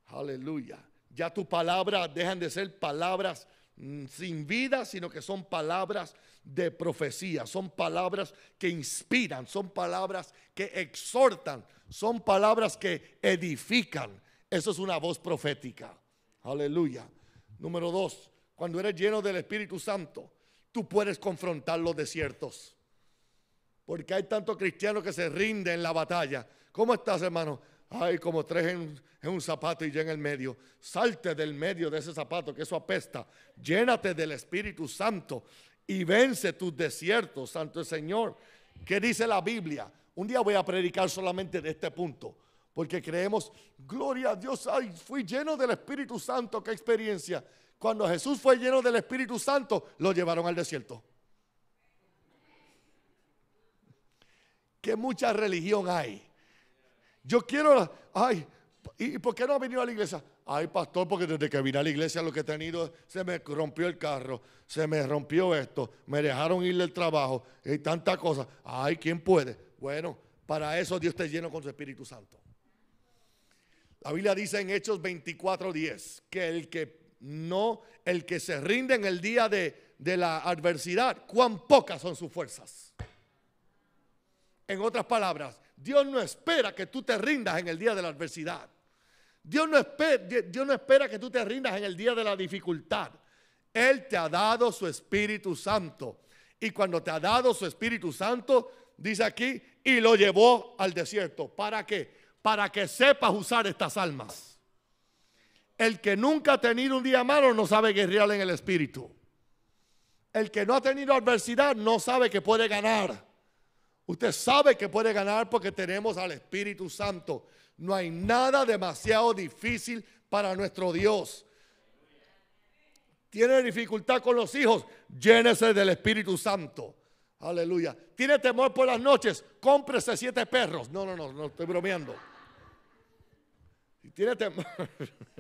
Aleluya. Ya tus palabras dejan de ser palabras sin vida, sino que son palabras de profecía, son palabras que inspiran, son palabras que exhortan, son palabras que edifican. Eso es una voz profética. Aleluya. Número dos, cuando eres lleno del Espíritu Santo, tú puedes confrontar los desiertos. Porque hay tantos cristianos que se rinden en la batalla. ¿Cómo estás, hermano? Ay, como tres en, un zapato y ya en el medio. Salte del medio de ese zapato, que eso apesta. Llénate del Espíritu Santo y vence tus desiertos, Santo el Señor. ¿Qué dice la Biblia? Un día voy a predicar solamente de este punto, porque creemos, gloria a Dios, ay, fui lleno del Espíritu Santo, qué experiencia. Cuando Jesús fue lleno del Espíritu Santo, lo llevaron al desierto. Que mucha religión hay. Yo quiero, ay, ¿y por qué no ha venido a la iglesia? Ay, pastor, porque desde que vine a la iglesia lo que he tenido, se me rompió el carro, se me rompió esto, me dejaron ir del trabajo y tantas cosas. Ay, ¿quién puede? Bueno, para eso Dios te lleno con su Espíritu Santo. La Biblia dice en Hechos 24:10 que el que no, el que se rinde en el día de, de la adversidad, cuán pocas son sus fuerzas. En otras palabras, Dios no espera que tú te rindas en el día de la adversidad. Dios no, espera, que tú te rindas en el día de la dificultad. Él te ha dado su Espíritu Santo. Y cuando te ha dado su Espíritu Santo, dice aquí, y lo llevó al desierto. ¿Para qué? Para que sepas usar estas almas. El que nunca ha tenido un día malo no sabe guerrear en el Espíritu. El que no ha tenido adversidad no sabe que puede ganar. Usted sabe que puede ganar porque tenemos al Espíritu Santo. No hay nada demasiado difícil para nuestro Dios. Tiene dificultad con los hijos, llénese del Espíritu Santo. Aleluya. Tiene temor por las noches, cómprese siete perros. No, no, no, no estoy bromeando. Si tiene temor,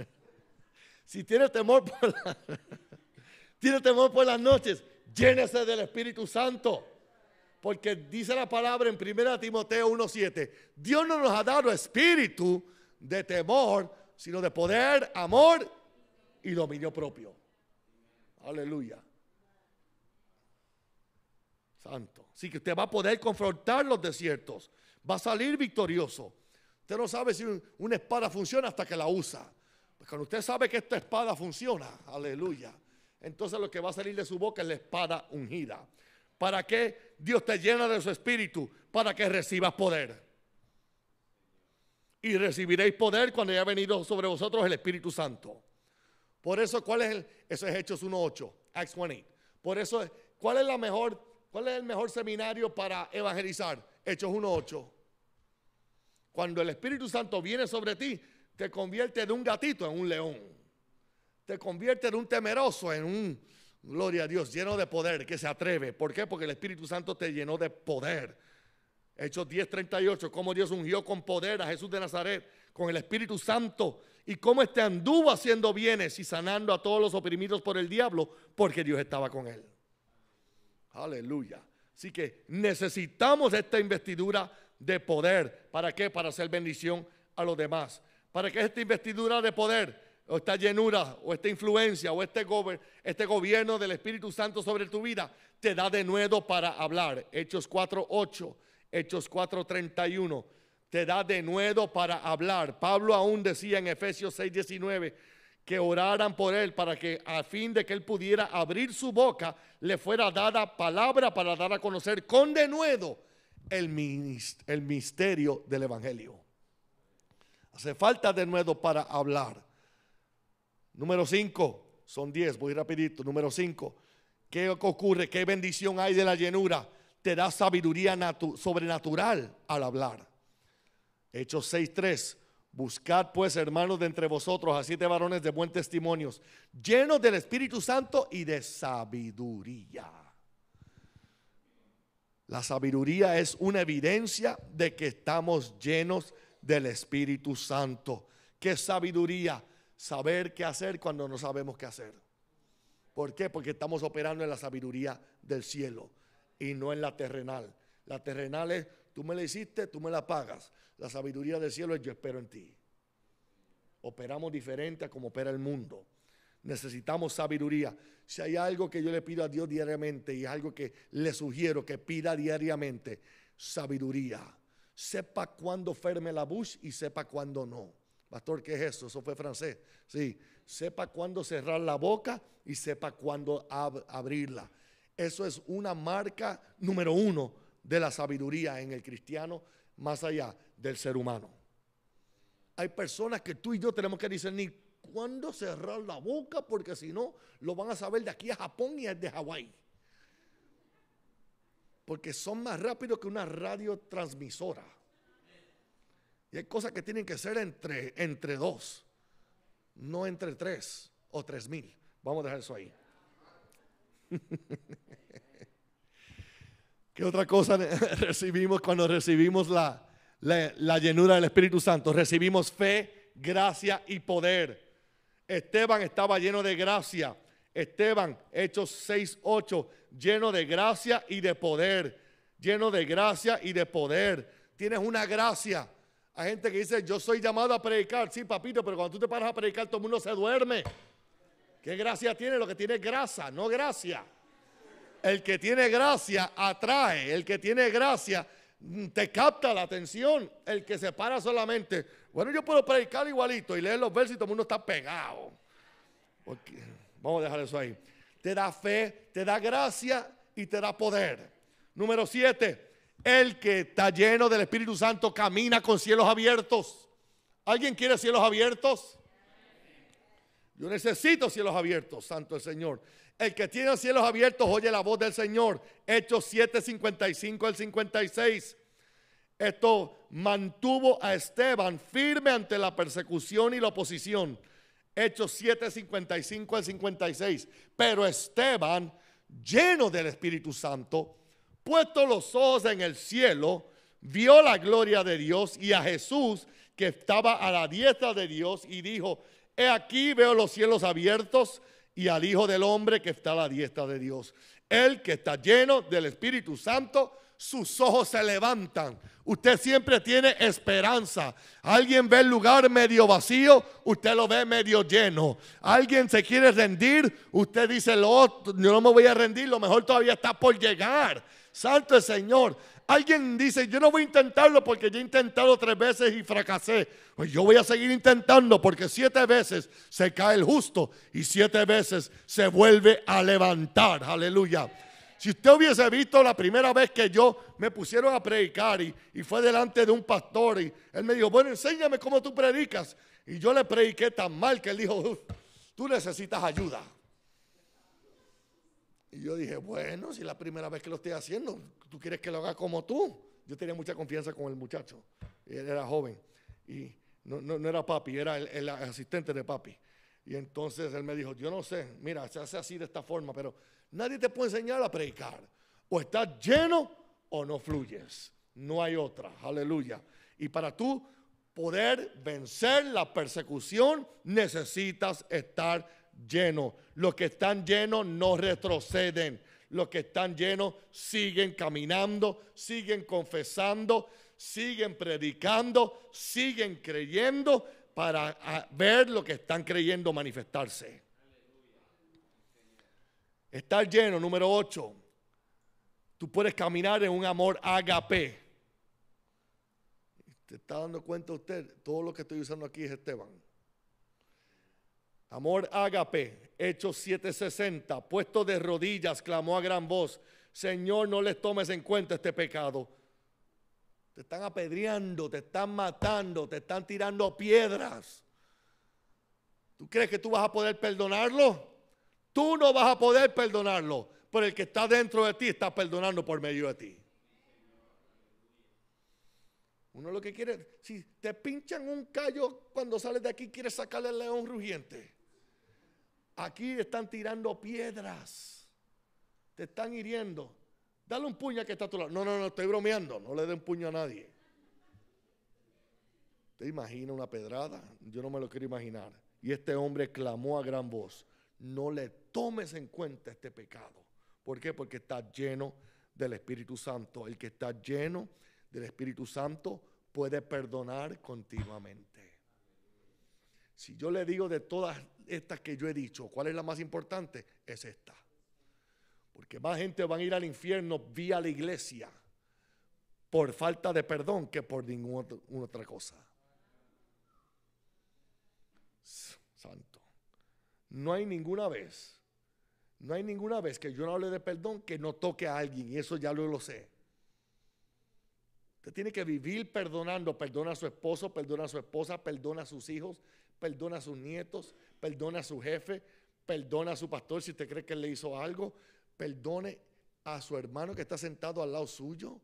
si tiene temor por tiene temor por las noches, llénese del Espíritu Santo. Porque dice la palabra en 1 Timoteo 1.7, Dios no nos ha dado espíritu de temor, sino de poder, amor y dominio propio. Aleluya. Santo. Así que usted va a poder confrontar los desiertos. Va a salir victorioso. Usted no sabe si una espada funciona hasta que la usa. Pues cuando usted sabe que esta espada funciona, aleluya, entonces lo que va a salir de su boca es la espada ungida. ¿Para qué Dios te llena de su espíritu? Para que recibas poder. Y recibiréis poder cuando haya venido sobre vosotros el Espíritu Santo. Por eso, ¿cuál es el? Eso es Hechos 1.8, Acts 1.8. Por eso, ¿cuál es la mejor, cuál es el mejor seminario para evangelizar? Hechos 1.8. Cuando el Espíritu Santo viene sobre ti, te convierte de un gatito en un león. Te convierte de un temeroso en un, gloria a Dios, lleno de poder, que se atreve. ¿Por qué? Porque el Espíritu Santo te llenó de poder. Hechos 10:38, cómo Dios ungió con poder a Jesús de Nazaret, con el Espíritu Santo, y cómo este anduvo haciendo bienes y sanando a todos los oprimidos por el diablo, porque Dios estaba con él. Aleluya. Así que necesitamos esta investidura de poder. ¿Para qué? Para hacer bendición a los demás. ¿Para qué esta investidura de poder? O esta llenura, o esta influencia, o este, este gobierno del Espíritu Santo sobre tu vida, te da de nuevo para hablar. Hechos 4.8, Hechos 4.31, te da de nuevo para hablar. Pablo aún decía en Efesios 6.19 que oraran por él para que a fin de que él pudiera abrir su boca, le fuera dada palabra para dar a conocer con denuedo el misterio del Evangelio. Hace falta de nuevo para hablar. Número 5, son 10, voy rapidito. Número 5, ¿qué ocurre? ¿Qué bendición hay de la llenura? Te da sabiduría sobrenatural al hablar. Hechos 6.3. Buscad pues, hermanos, de entre vosotros a siete varones de buen testimonio, llenos del Espíritu Santo y de sabiduría. La sabiduría es una evidencia de que estamos llenos del Espíritu Santo. ¿Qué sabiduría? Saber qué hacer cuando no sabemos qué hacer. ¿Por qué? Porque estamos operando en la sabiduría del cielo y no en la terrenal. La terrenal es, tú me la hiciste, tú me la pagas. La sabiduría del cielo es, yo espero en ti. Operamos diferente a como opera el mundo. Necesitamos sabiduría. Si hay algo que yo le pido a Dios diariamente y es algo que le sugiero que pida diariamente, sabiduría sepa cuándo ferme la bouche y sepa cuándo no. Pastor, ¿qué es eso? Eso fue francés. Sí, sepa cuándo cerrar la boca y sepa cuándo abrirla. Eso es una marca número uno de la sabiduría en el cristiano, más allá del ser humano. Hay personas que tú y yo tenemos que discernir cuándo cerrar la boca, porque si no, lo van a saber de aquí a Japón y de Hawái porque son más rápidos que una radiotransmisora. Y hay cosas que tienen que ser entre, entre dos, no entre tres o tres mil. Vamos a dejar eso ahí. ¿Qué otra cosa recibimos cuando recibimos la, la, la, llenura del Espíritu Santo? Recibimos fe, gracia y poder. Esteban estaba lleno de gracia. Esteban, Hechos 6, 8, lleno de gracia y de poder. Lleno de gracia y de poder. Tienes una gracia. Hay gente que dice, yo soy llamado a predicar. Sí, papito, pero cuando tú te paras a predicar, todo el mundo se duerme. ¿Qué gracia tiene? Lo que tiene es grasa, no gracia. El que tiene gracia atrae. El que tiene gracia mm, te capta la atención. El que se para solamente, bueno, yo puedo predicar igualito y leer los versos y todo el mundo está pegado. Vamos a dejar eso ahí. Te da fe, te da gracia y te da poder. Número siete, el que está lleno del Espíritu Santo camina con cielos abiertos. ¿Alguien quiere cielos abiertos? Yo necesito cielos abiertos, santo el Señor. El que tiene cielos abiertos oye la voz del Señor. Hechos 7, 55 al 56. Esto mantuvo a Esteban firme ante la persecución y la oposición Hechos 7, 55 al 56. Pero Esteban, lleno del Espíritu Santo, puesto los ojos en el cielo, vio la gloria de Dios y a Jesús que estaba a la diestra de Dios y dijo, he aquí veo los cielos abiertos y al Hijo del Hombre que está a la diestra de Dios. Él que está lleno del Espíritu Santo sus ojos se levantan. Usted siempre tiene esperanza. Alguien ve el lugar medio vacío, usted lo ve medio lleno. Alguien se quiere rendir, usted dice, yo no me voy a rendir, lo mejor todavía está por llegar. Santo el Señor. Alguien dice, yo no voy a intentarlo porque yo he intentado tres veces y fracasé. Pues yo voy a seguir intentando porque siete veces se cae el justo y siete veces se vuelve a levantar. Aleluya. Si usted hubiese visto la primera vez que yo me pusieron a predicar y, y, fue delante de un pastor y él me dijo, bueno, enséñame cómo tú predicas. Y yo le prediqué tan mal que él dijo, tú necesitas ayuda. Y yo dije, bueno, si es la primera vez que lo estoy haciendo, tú quieres que lo haga como tú. Yo tenía mucha confianza con el muchacho. Él era joven. Y no, no, era papi, era el, el, asistente de papi. Y entonces él me dijo, yo no sé, mira, se hace así de esta forma, pero nadie te puede enseñar a predicar. O estás lleno o no fluyes. No hay otra. Aleluya. Y para tú poder vencer la persecución, necesitas estar lleno. Los que están llenos no retroceden. Los que están llenos siguen caminando, siguen confesando, siguen predicando, siguen creyendo para ver lo que están creyendo manifestarse. Estar lleno, número 8. Tú puedes caminar en un amor agape. ¿Te está dando cuenta usted? Todo lo que estoy usando aquí es Esteban. Amor ágape, Hechos 7:60, puesto de rodillas, clamó a gran voz, Señor, no les tomes en cuenta este pecado. Te están apedreando, te están matando, te están tirando piedras. ¿Tú crees que tú vas a poder perdonarlo? Tú no vas a poder perdonarlo, pero el que está dentro de ti está perdonando por medio de ti. Uno lo que quiere, si te pinchan un callo cuando sales de aquí, quieres sacarle el león rugiente. Aquí están tirando piedras. Te están hiriendo. Dale un puño a que está a tu lado. No, no, no, estoy bromeando. No le dé un puño a nadie. ¿Te imagina una pedrada? Yo no me lo quiero imaginar. Y este hombre clamó a gran voz. No le tomes en cuenta este pecado. ¿Por qué? Porque está lleno del Espíritu Santo. El que está lleno del Espíritu Santo puede perdonar continuamente. Si yo le digo de todas estas que yo he dicho, ¿cuál es la más importante? Es esta. Porque más gente van a ir al infierno vía la iglesia por falta de perdón que por ninguna otra cosa. Santo. No hay ninguna vez, no hay ninguna vez que yo no hable de perdón que no toque a alguien y eso ya lo, lo sé. Usted tiene que vivir perdonando, perdona a su esposo, perdona a su esposa, perdona a sus hijos, perdona a sus nietos, perdona a su jefe, perdona a su pastor si usted cree que él le hizo algo, perdone a su hermano que está sentado al lado suyo,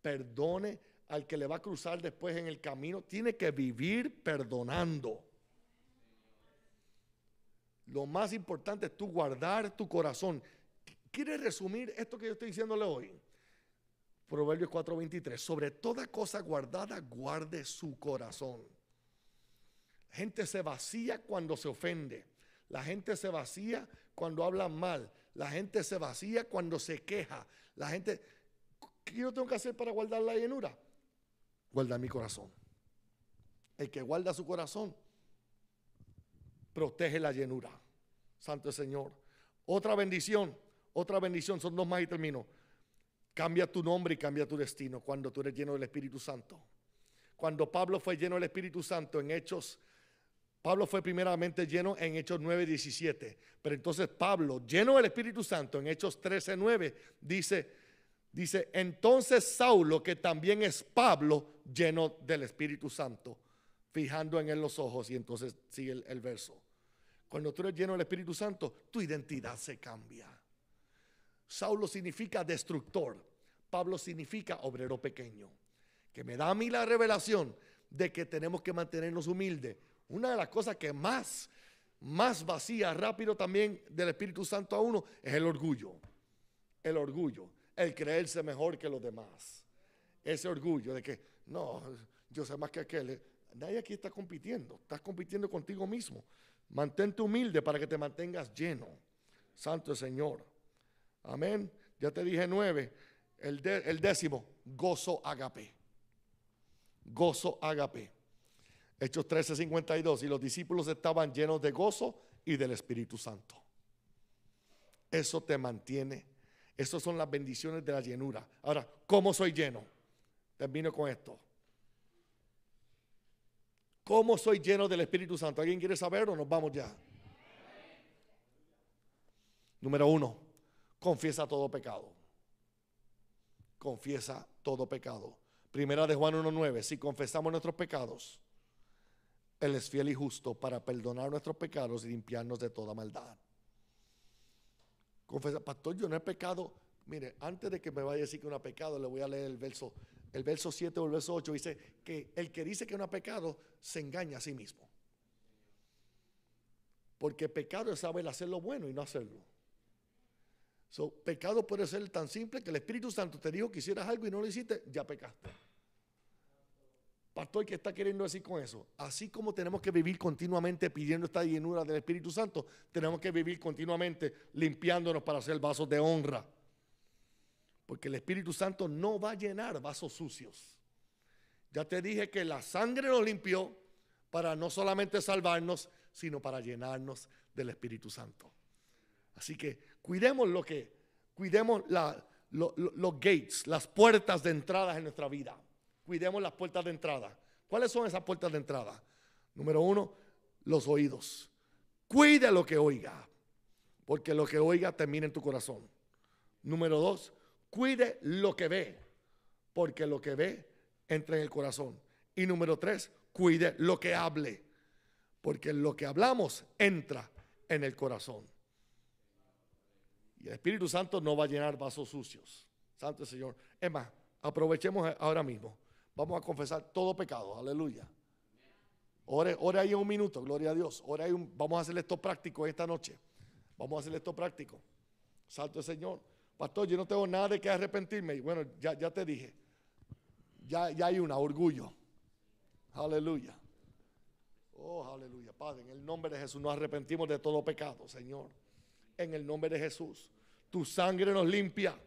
perdone al que le va a cruzar después en el camino. Tiene que vivir perdonando. Lo más importante es tú guardar tu corazón. ¿Quiere resumir esto que yo estoy diciéndole hoy? Proverbios 4:23. Sobre toda cosa guardada, guarde su corazón gente se vacía cuando se ofende. La gente se vacía cuando hablan mal. La gente se vacía cuando se queja. La gente, ¿qué yo tengo que hacer para guardar la llenura? Guardar mi corazón. El que guarda su corazón protege la llenura. Santo Señor. Otra bendición, otra bendición, son dos más y termino. Cambia tu nombre y cambia tu destino cuando tú eres lleno del Espíritu Santo. Cuando Pablo fue lleno del Espíritu Santo en Hechos Pablo fue primeramente lleno en Hechos 9:17, pero entonces Pablo, lleno del Espíritu Santo en Hechos 13:9, dice, dice, entonces Saulo, que también es Pablo, lleno del Espíritu Santo, fijando en él los ojos, y entonces sigue el, el verso. Cuando tú eres lleno del Espíritu Santo, tu identidad se cambia. Saulo significa destructor, Pablo significa obrero pequeño, que me da a mí la revelación de que tenemos que mantenernos humildes una de las cosas que más, más vacía rápido también del Espíritu Santo a uno es el orgullo. El orgullo, el creerse mejor que los demás. Ese orgullo de que, no, yo sé más que aquel. Nadie aquí está compitiendo, estás compitiendo contigo mismo. Mantente humilde para que te mantengas lleno. Santo Señor. Amén. Ya te dije nueve. El, el décimo, gozo agape. Gozo agape. Hechos 13:52, y los discípulos estaban llenos de gozo y del Espíritu Santo. Eso te mantiene Esas son las bendiciones de la llenura. Ahora, ¿cómo soy lleno? Termino con esto. ¿Cómo soy lleno del Espíritu Santo? ¿Alguien quiere saber o nos vamos ya? Número uno, confiesa todo pecado. Confiesa todo pecado. Primera de Juan 1.9, si confesamos nuestros pecados, Él es fiel y justo para perdonar nuestros pecados y limpiarnos de toda maldad. Confesa, pastor, yo no he pecado. Mire, antes de que me vaya a decir que no ha pecado, le voy a leer el verso, el verso 7 o el verso 8. Dice que el que dice que no ha pecado se engaña a sí mismo. Porque pecado es saber hacer lo bueno y no hacerlo. So, pecado puede ser tan simple que el Espíritu Santo te dijo que hicieras algo y no lo hiciste, ya pecaste. Pastor, ¿qué está queriendo decir con eso? Así como tenemos que vivir continuamente pidiendo esta llenura del Espíritu Santo, tenemos que vivir continuamente limpiándonos para hacer vasos de honra. Porque el Espíritu Santo no va a llenar vasos sucios. Ya te dije que la sangre nos limpió para no solamente salvarnos, sino para llenarnos del Espíritu Santo. Así que cuidemos lo que, cuidemos los gates, las puertas de entrada en nuestra vida cuidemos las puertas de entrada. ¿Cuáles son esas puertas de entrada? Número uno, los oídos. Cuide lo que oiga, porque lo que oiga termina en tu corazón. Número dos, cuide lo que ve, porque lo que ve entra en el corazón. Y número tres, cuide lo que hable, porque lo que hablamos entra en el corazón. Y el Espíritu Santo no va a llenar vasos sucios. Santo Señor. Es más, aprovechemos ahora mismo. Vamos a confesar todo pecado. Aleluya. Ore, ore ahí un minuto, gloria a Dios. Ore ahí vamos a hacer esto práctico esta noche. Vamos a hacer esto práctico. Salto el Señor. Pastor, yo no tengo nada de que arrepentirme. Bueno, ya, te dije. Ya, hay una, orgullo. Aleluya. Oh, aleluya. Padre, en el nombre de Jesús nos arrepentimos de todo pecado, Señor. En el nombre de Jesús. Tu sangre nos limpia.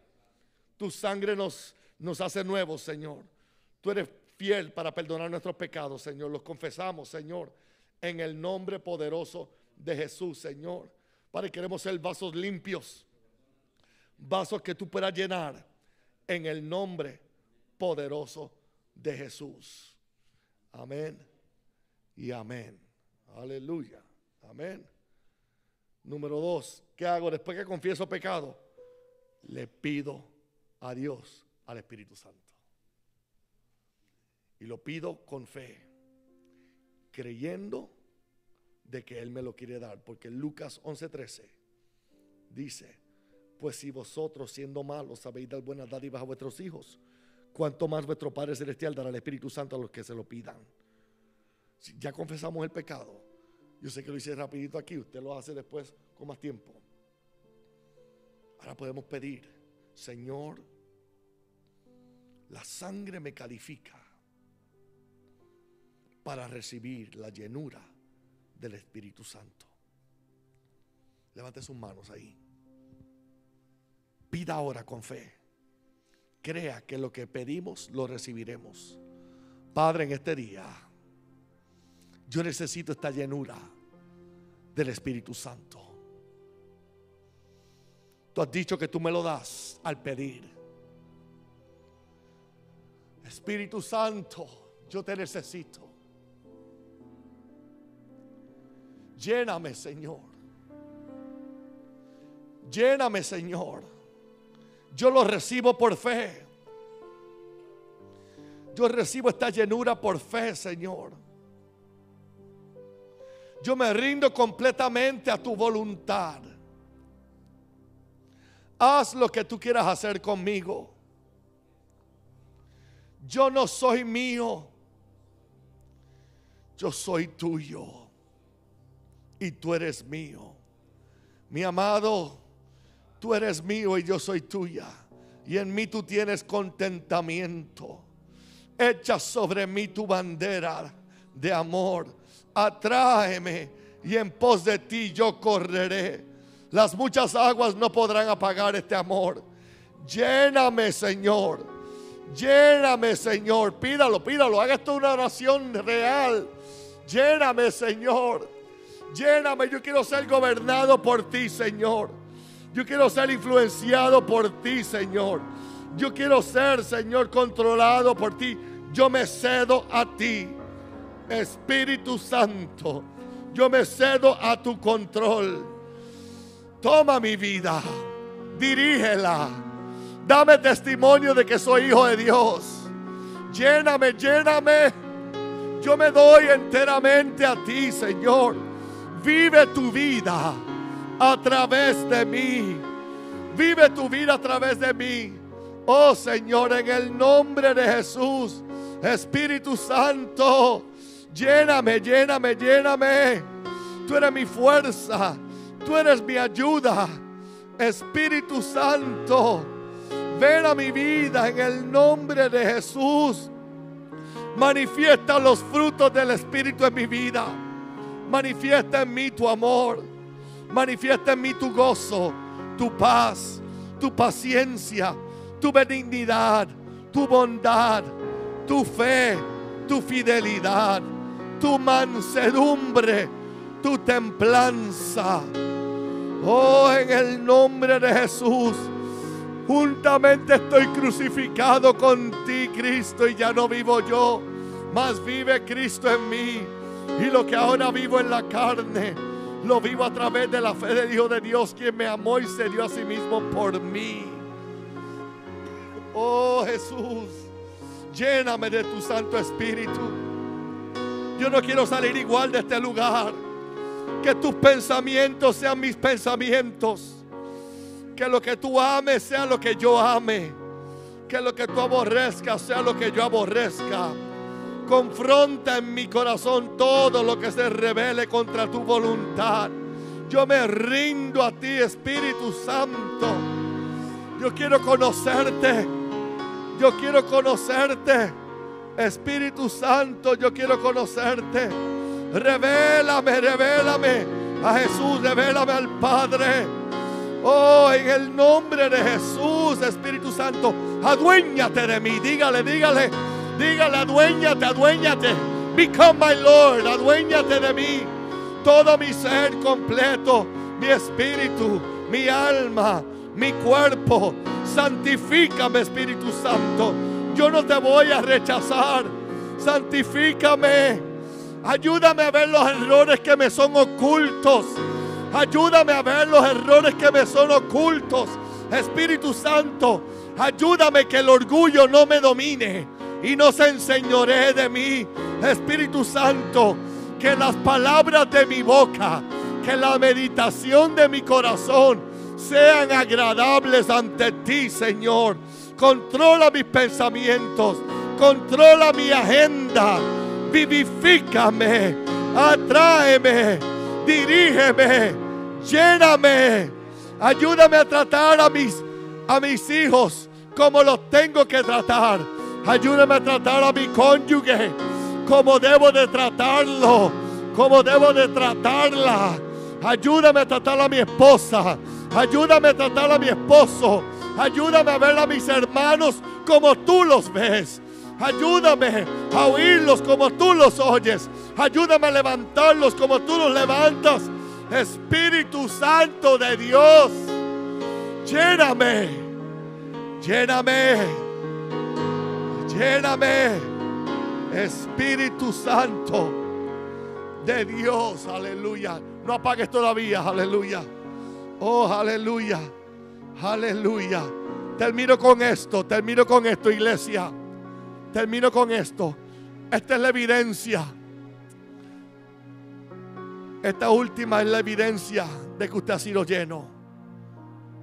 Tu sangre nos hace nuevos, Señor. Tú eres fiel para perdonar nuestros pecados, Señor. Los confesamos, Señor, en el nombre poderoso de Jesús, Señor. Padre, queremos ser vasos limpios, vasos que tú puedas llenar en el nombre poderoso de Jesús. Amén y amén. Aleluya. Amén. Número dos, ¿qué hago después que confieso pecado? Le pido a Dios, al Espíritu Santo. Y lo pido con fe, creyendo de que Él me lo quiere dar. Porque Lucas 11:13 dice, pues si vosotros siendo malos sabéis dar buenas dádivas a vuestros hijos, cuanto más vuestro Padre Celestial dará el Espíritu Santo a los que se lo pidan. Ya confesamos el pecado. Yo sé que lo hice rapidito aquí, usted lo hace después con más tiempo. Ahora podemos pedir, Señor, la sangre me califica para recibir la llenura del Espíritu Santo. Levante sus manos ahí. Pida ahora con fe. Crea que lo que pedimos lo recibiremos. Padre, en este día, yo necesito esta llenura del Espíritu Santo. Tú has dicho que tú me lo das al pedir. Espíritu Santo, yo te necesito. Lléname, Señor. Lléname, Señor. Yo lo recibo por fe. Yo recibo esta llenura por fe, Señor. Yo me rindo completamente a tu voluntad. Haz lo que tú quieras hacer conmigo. Yo no soy mío. Yo soy tuyo y tú eres mío. Mi amado, tú eres mío y yo soy tuya. Y en mí tú tienes contentamiento. Echa sobre mí tu bandera de amor. Atráeme y en pos de ti yo correré. Las muchas aguas no podrán apagar este amor. Lléname, Señor. Lléname, Señor. Pídalo, pídalo. Haga esto una oración real. Lléname, Señor. Lléname, yo quiero ser gobernado por ti, Señor. Yo quiero ser influenciado por ti, Señor. Yo quiero ser, Señor, controlado por ti. Yo me cedo a ti, Espíritu Santo. Yo me cedo a tu control. Toma mi vida, dirígela. Dame testimonio de que soy hijo de Dios. Lléname, lléname. Yo me doy enteramente a ti, Señor. Vive tu vida a través de mí. Vive tu vida a través de mí. Oh Señor, en el nombre de Jesús, Espíritu Santo, lléname, lléname, lléname. Tú eres mi fuerza, tú eres mi ayuda. Espíritu Santo, ven a mi vida en el nombre de Jesús. Manifiesta los frutos del Espíritu en mi vida. Manifiesta en mí tu amor. Manifiesta en mí tu gozo, tu paz, tu paciencia, tu benignidad, tu bondad, tu fe, tu fidelidad, tu mansedumbre, tu templanza. Oh, en el nombre de Jesús. Juntamente estoy crucificado con ti, Cristo, y ya no vivo yo, mas vive Cristo en mí. Y lo que ahora vivo en la carne, lo vivo a través de la fe del Hijo de Dios, quien me amó y se dio a sí mismo por mí. Oh Jesús, lléname de tu Santo Espíritu. Yo no quiero salir igual de este lugar. Que tus pensamientos sean mis pensamientos. Que lo que tú ames sea lo que yo ame. Que lo que tú aborrezcas sea lo que yo aborrezca. Confronta en mi corazón todo lo que se revele contra tu voluntad. Yo me rindo a ti, Espíritu Santo. Yo quiero conocerte. Yo quiero conocerte. Espíritu Santo, yo quiero conocerte. Revélame, revélame a Jesús, revélame al Padre. Oh, en el nombre de Jesús, Espíritu Santo, aduéñate de mí. Dígale, dígale, dígale, aduéñate, aduéñate. Become my Lord, aduéñate de mí. Todo mi ser completo, mi espíritu, mi alma, mi cuerpo. Santifícame, Espíritu Santo. Yo no te voy a rechazar. Santifícame. Ayúdame a ver los errores que me son ocultos. Ayúdame a ver los errores que me son ocultos. Espíritu Santo, ayúdame que el orgullo no me domine y no se enseñoree de mí. Espíritu Santo, que las palabras de mi boca, que la meditación de mi corazón sean agradables ante ti, Señor. Controla mis pensamientos, controla mi agenda, vivifícame, atráeme, dirígeme, lléname, ayúdame a tratar a mis, a mis hijos como los tengo que tratar. Ayúdame a tratar a mi cónyuge como debo de tratarlo, como debo de tratarla. Ayúdame a tratar a mi esposa, ayúdame a tratar a mi esposo, ayúdame a ver a mis hermanos como tú los ves. Ayúdame a oírlos como tú los oyes. Ayúdame a levantarlos como tú los levantas. Espíritu Santo de Dios, lléname, lléname, lléname. Espíritu Santo de Dios, aleluya. No apagues todavía, aleluya. Oh, aleluya, aleluya. Termino con esto, termino con esto, iglesia. Termino con esto. Esta es la evidencia. Esta última es la evidencia de que usted ha sido lleno.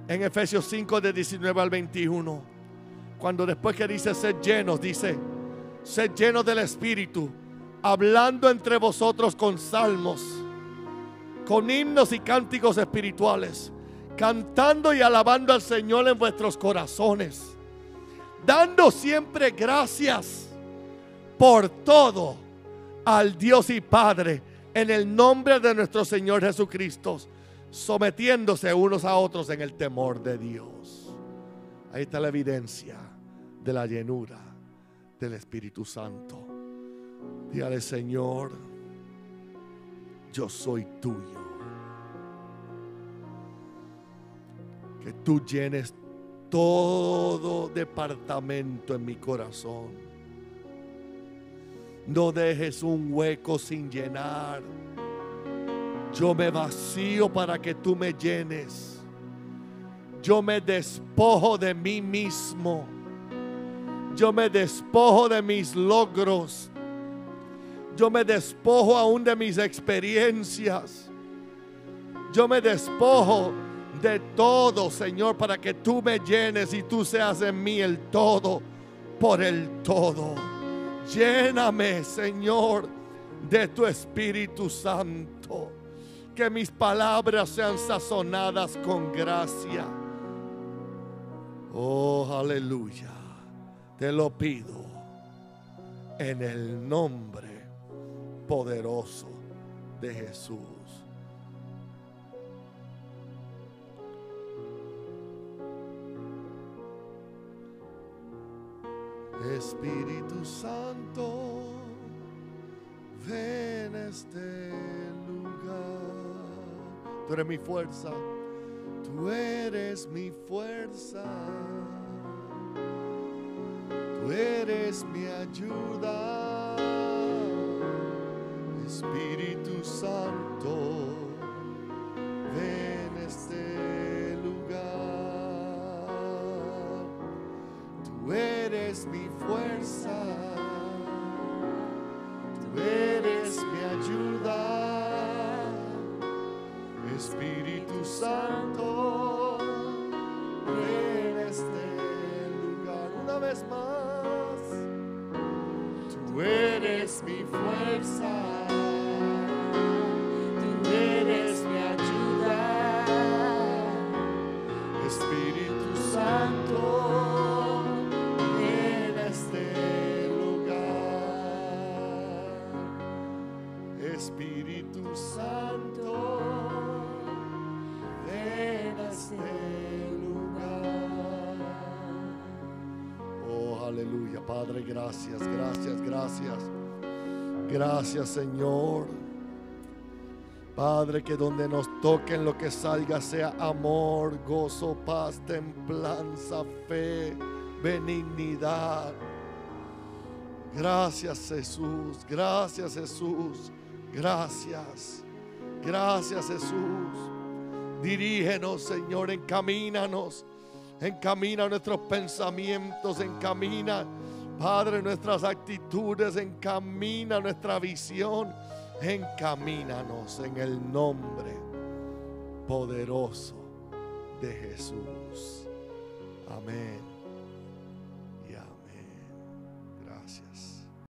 En Efesios 5 de 19 al 21. Cuando después que dice ser llenos, dice, ser llenos del Espíritu, hablando entre vosotros con salmos, con himnos y cánticos espirituales, cantando y alabando al Señor en vuestros corazones, dando siempre gracias por todo al Dios y Padre en el nombre de nuestro Señor Jesucristo, sometiéndose unos a otros en el temor de Dios. Ahí está la evidencia de la llenura del Espíritu Santo. Dígale, Señor, yo soy tuyo. Que tú llenes todo departamento en mi corazón. No dejes un hueco sin llenar. Yo me vacío para que tú me llenes. Yo me despojo de mí mismo. Yo me despojo de mis logros. Yo me despojo aún de mis experiencias. Yo me despojo de todo, Señor, para que tú me llenes y tú seas en mí el todo por el todo. Lléname, Señor, de tu Espíritu Santo. Que mis palabras sean sazonadas con gracia. Oh, aleluya. Te lo pido en el nombre poderoso de Jesús. Espíritu Santo, ven a este lugar. Tú eres mi fuerza, tú eres mi fuerza, eres mi ayuda. Espíritu Santo, Gracias, Señor. Padre, que donde nos toquen lo que salga sea amor, gozo, paz, templanza, fe, benignidad. Gracias Jesús, gracias Jesús, gracias, gracias Jesús. Dirígenos, Señor, encamínanos, encamina nuestros pensamientos, encamina, Padre, nuestras actitudes, encamina nuestra visión, encamínanos en el nombre poderoso de Jesús. Amén.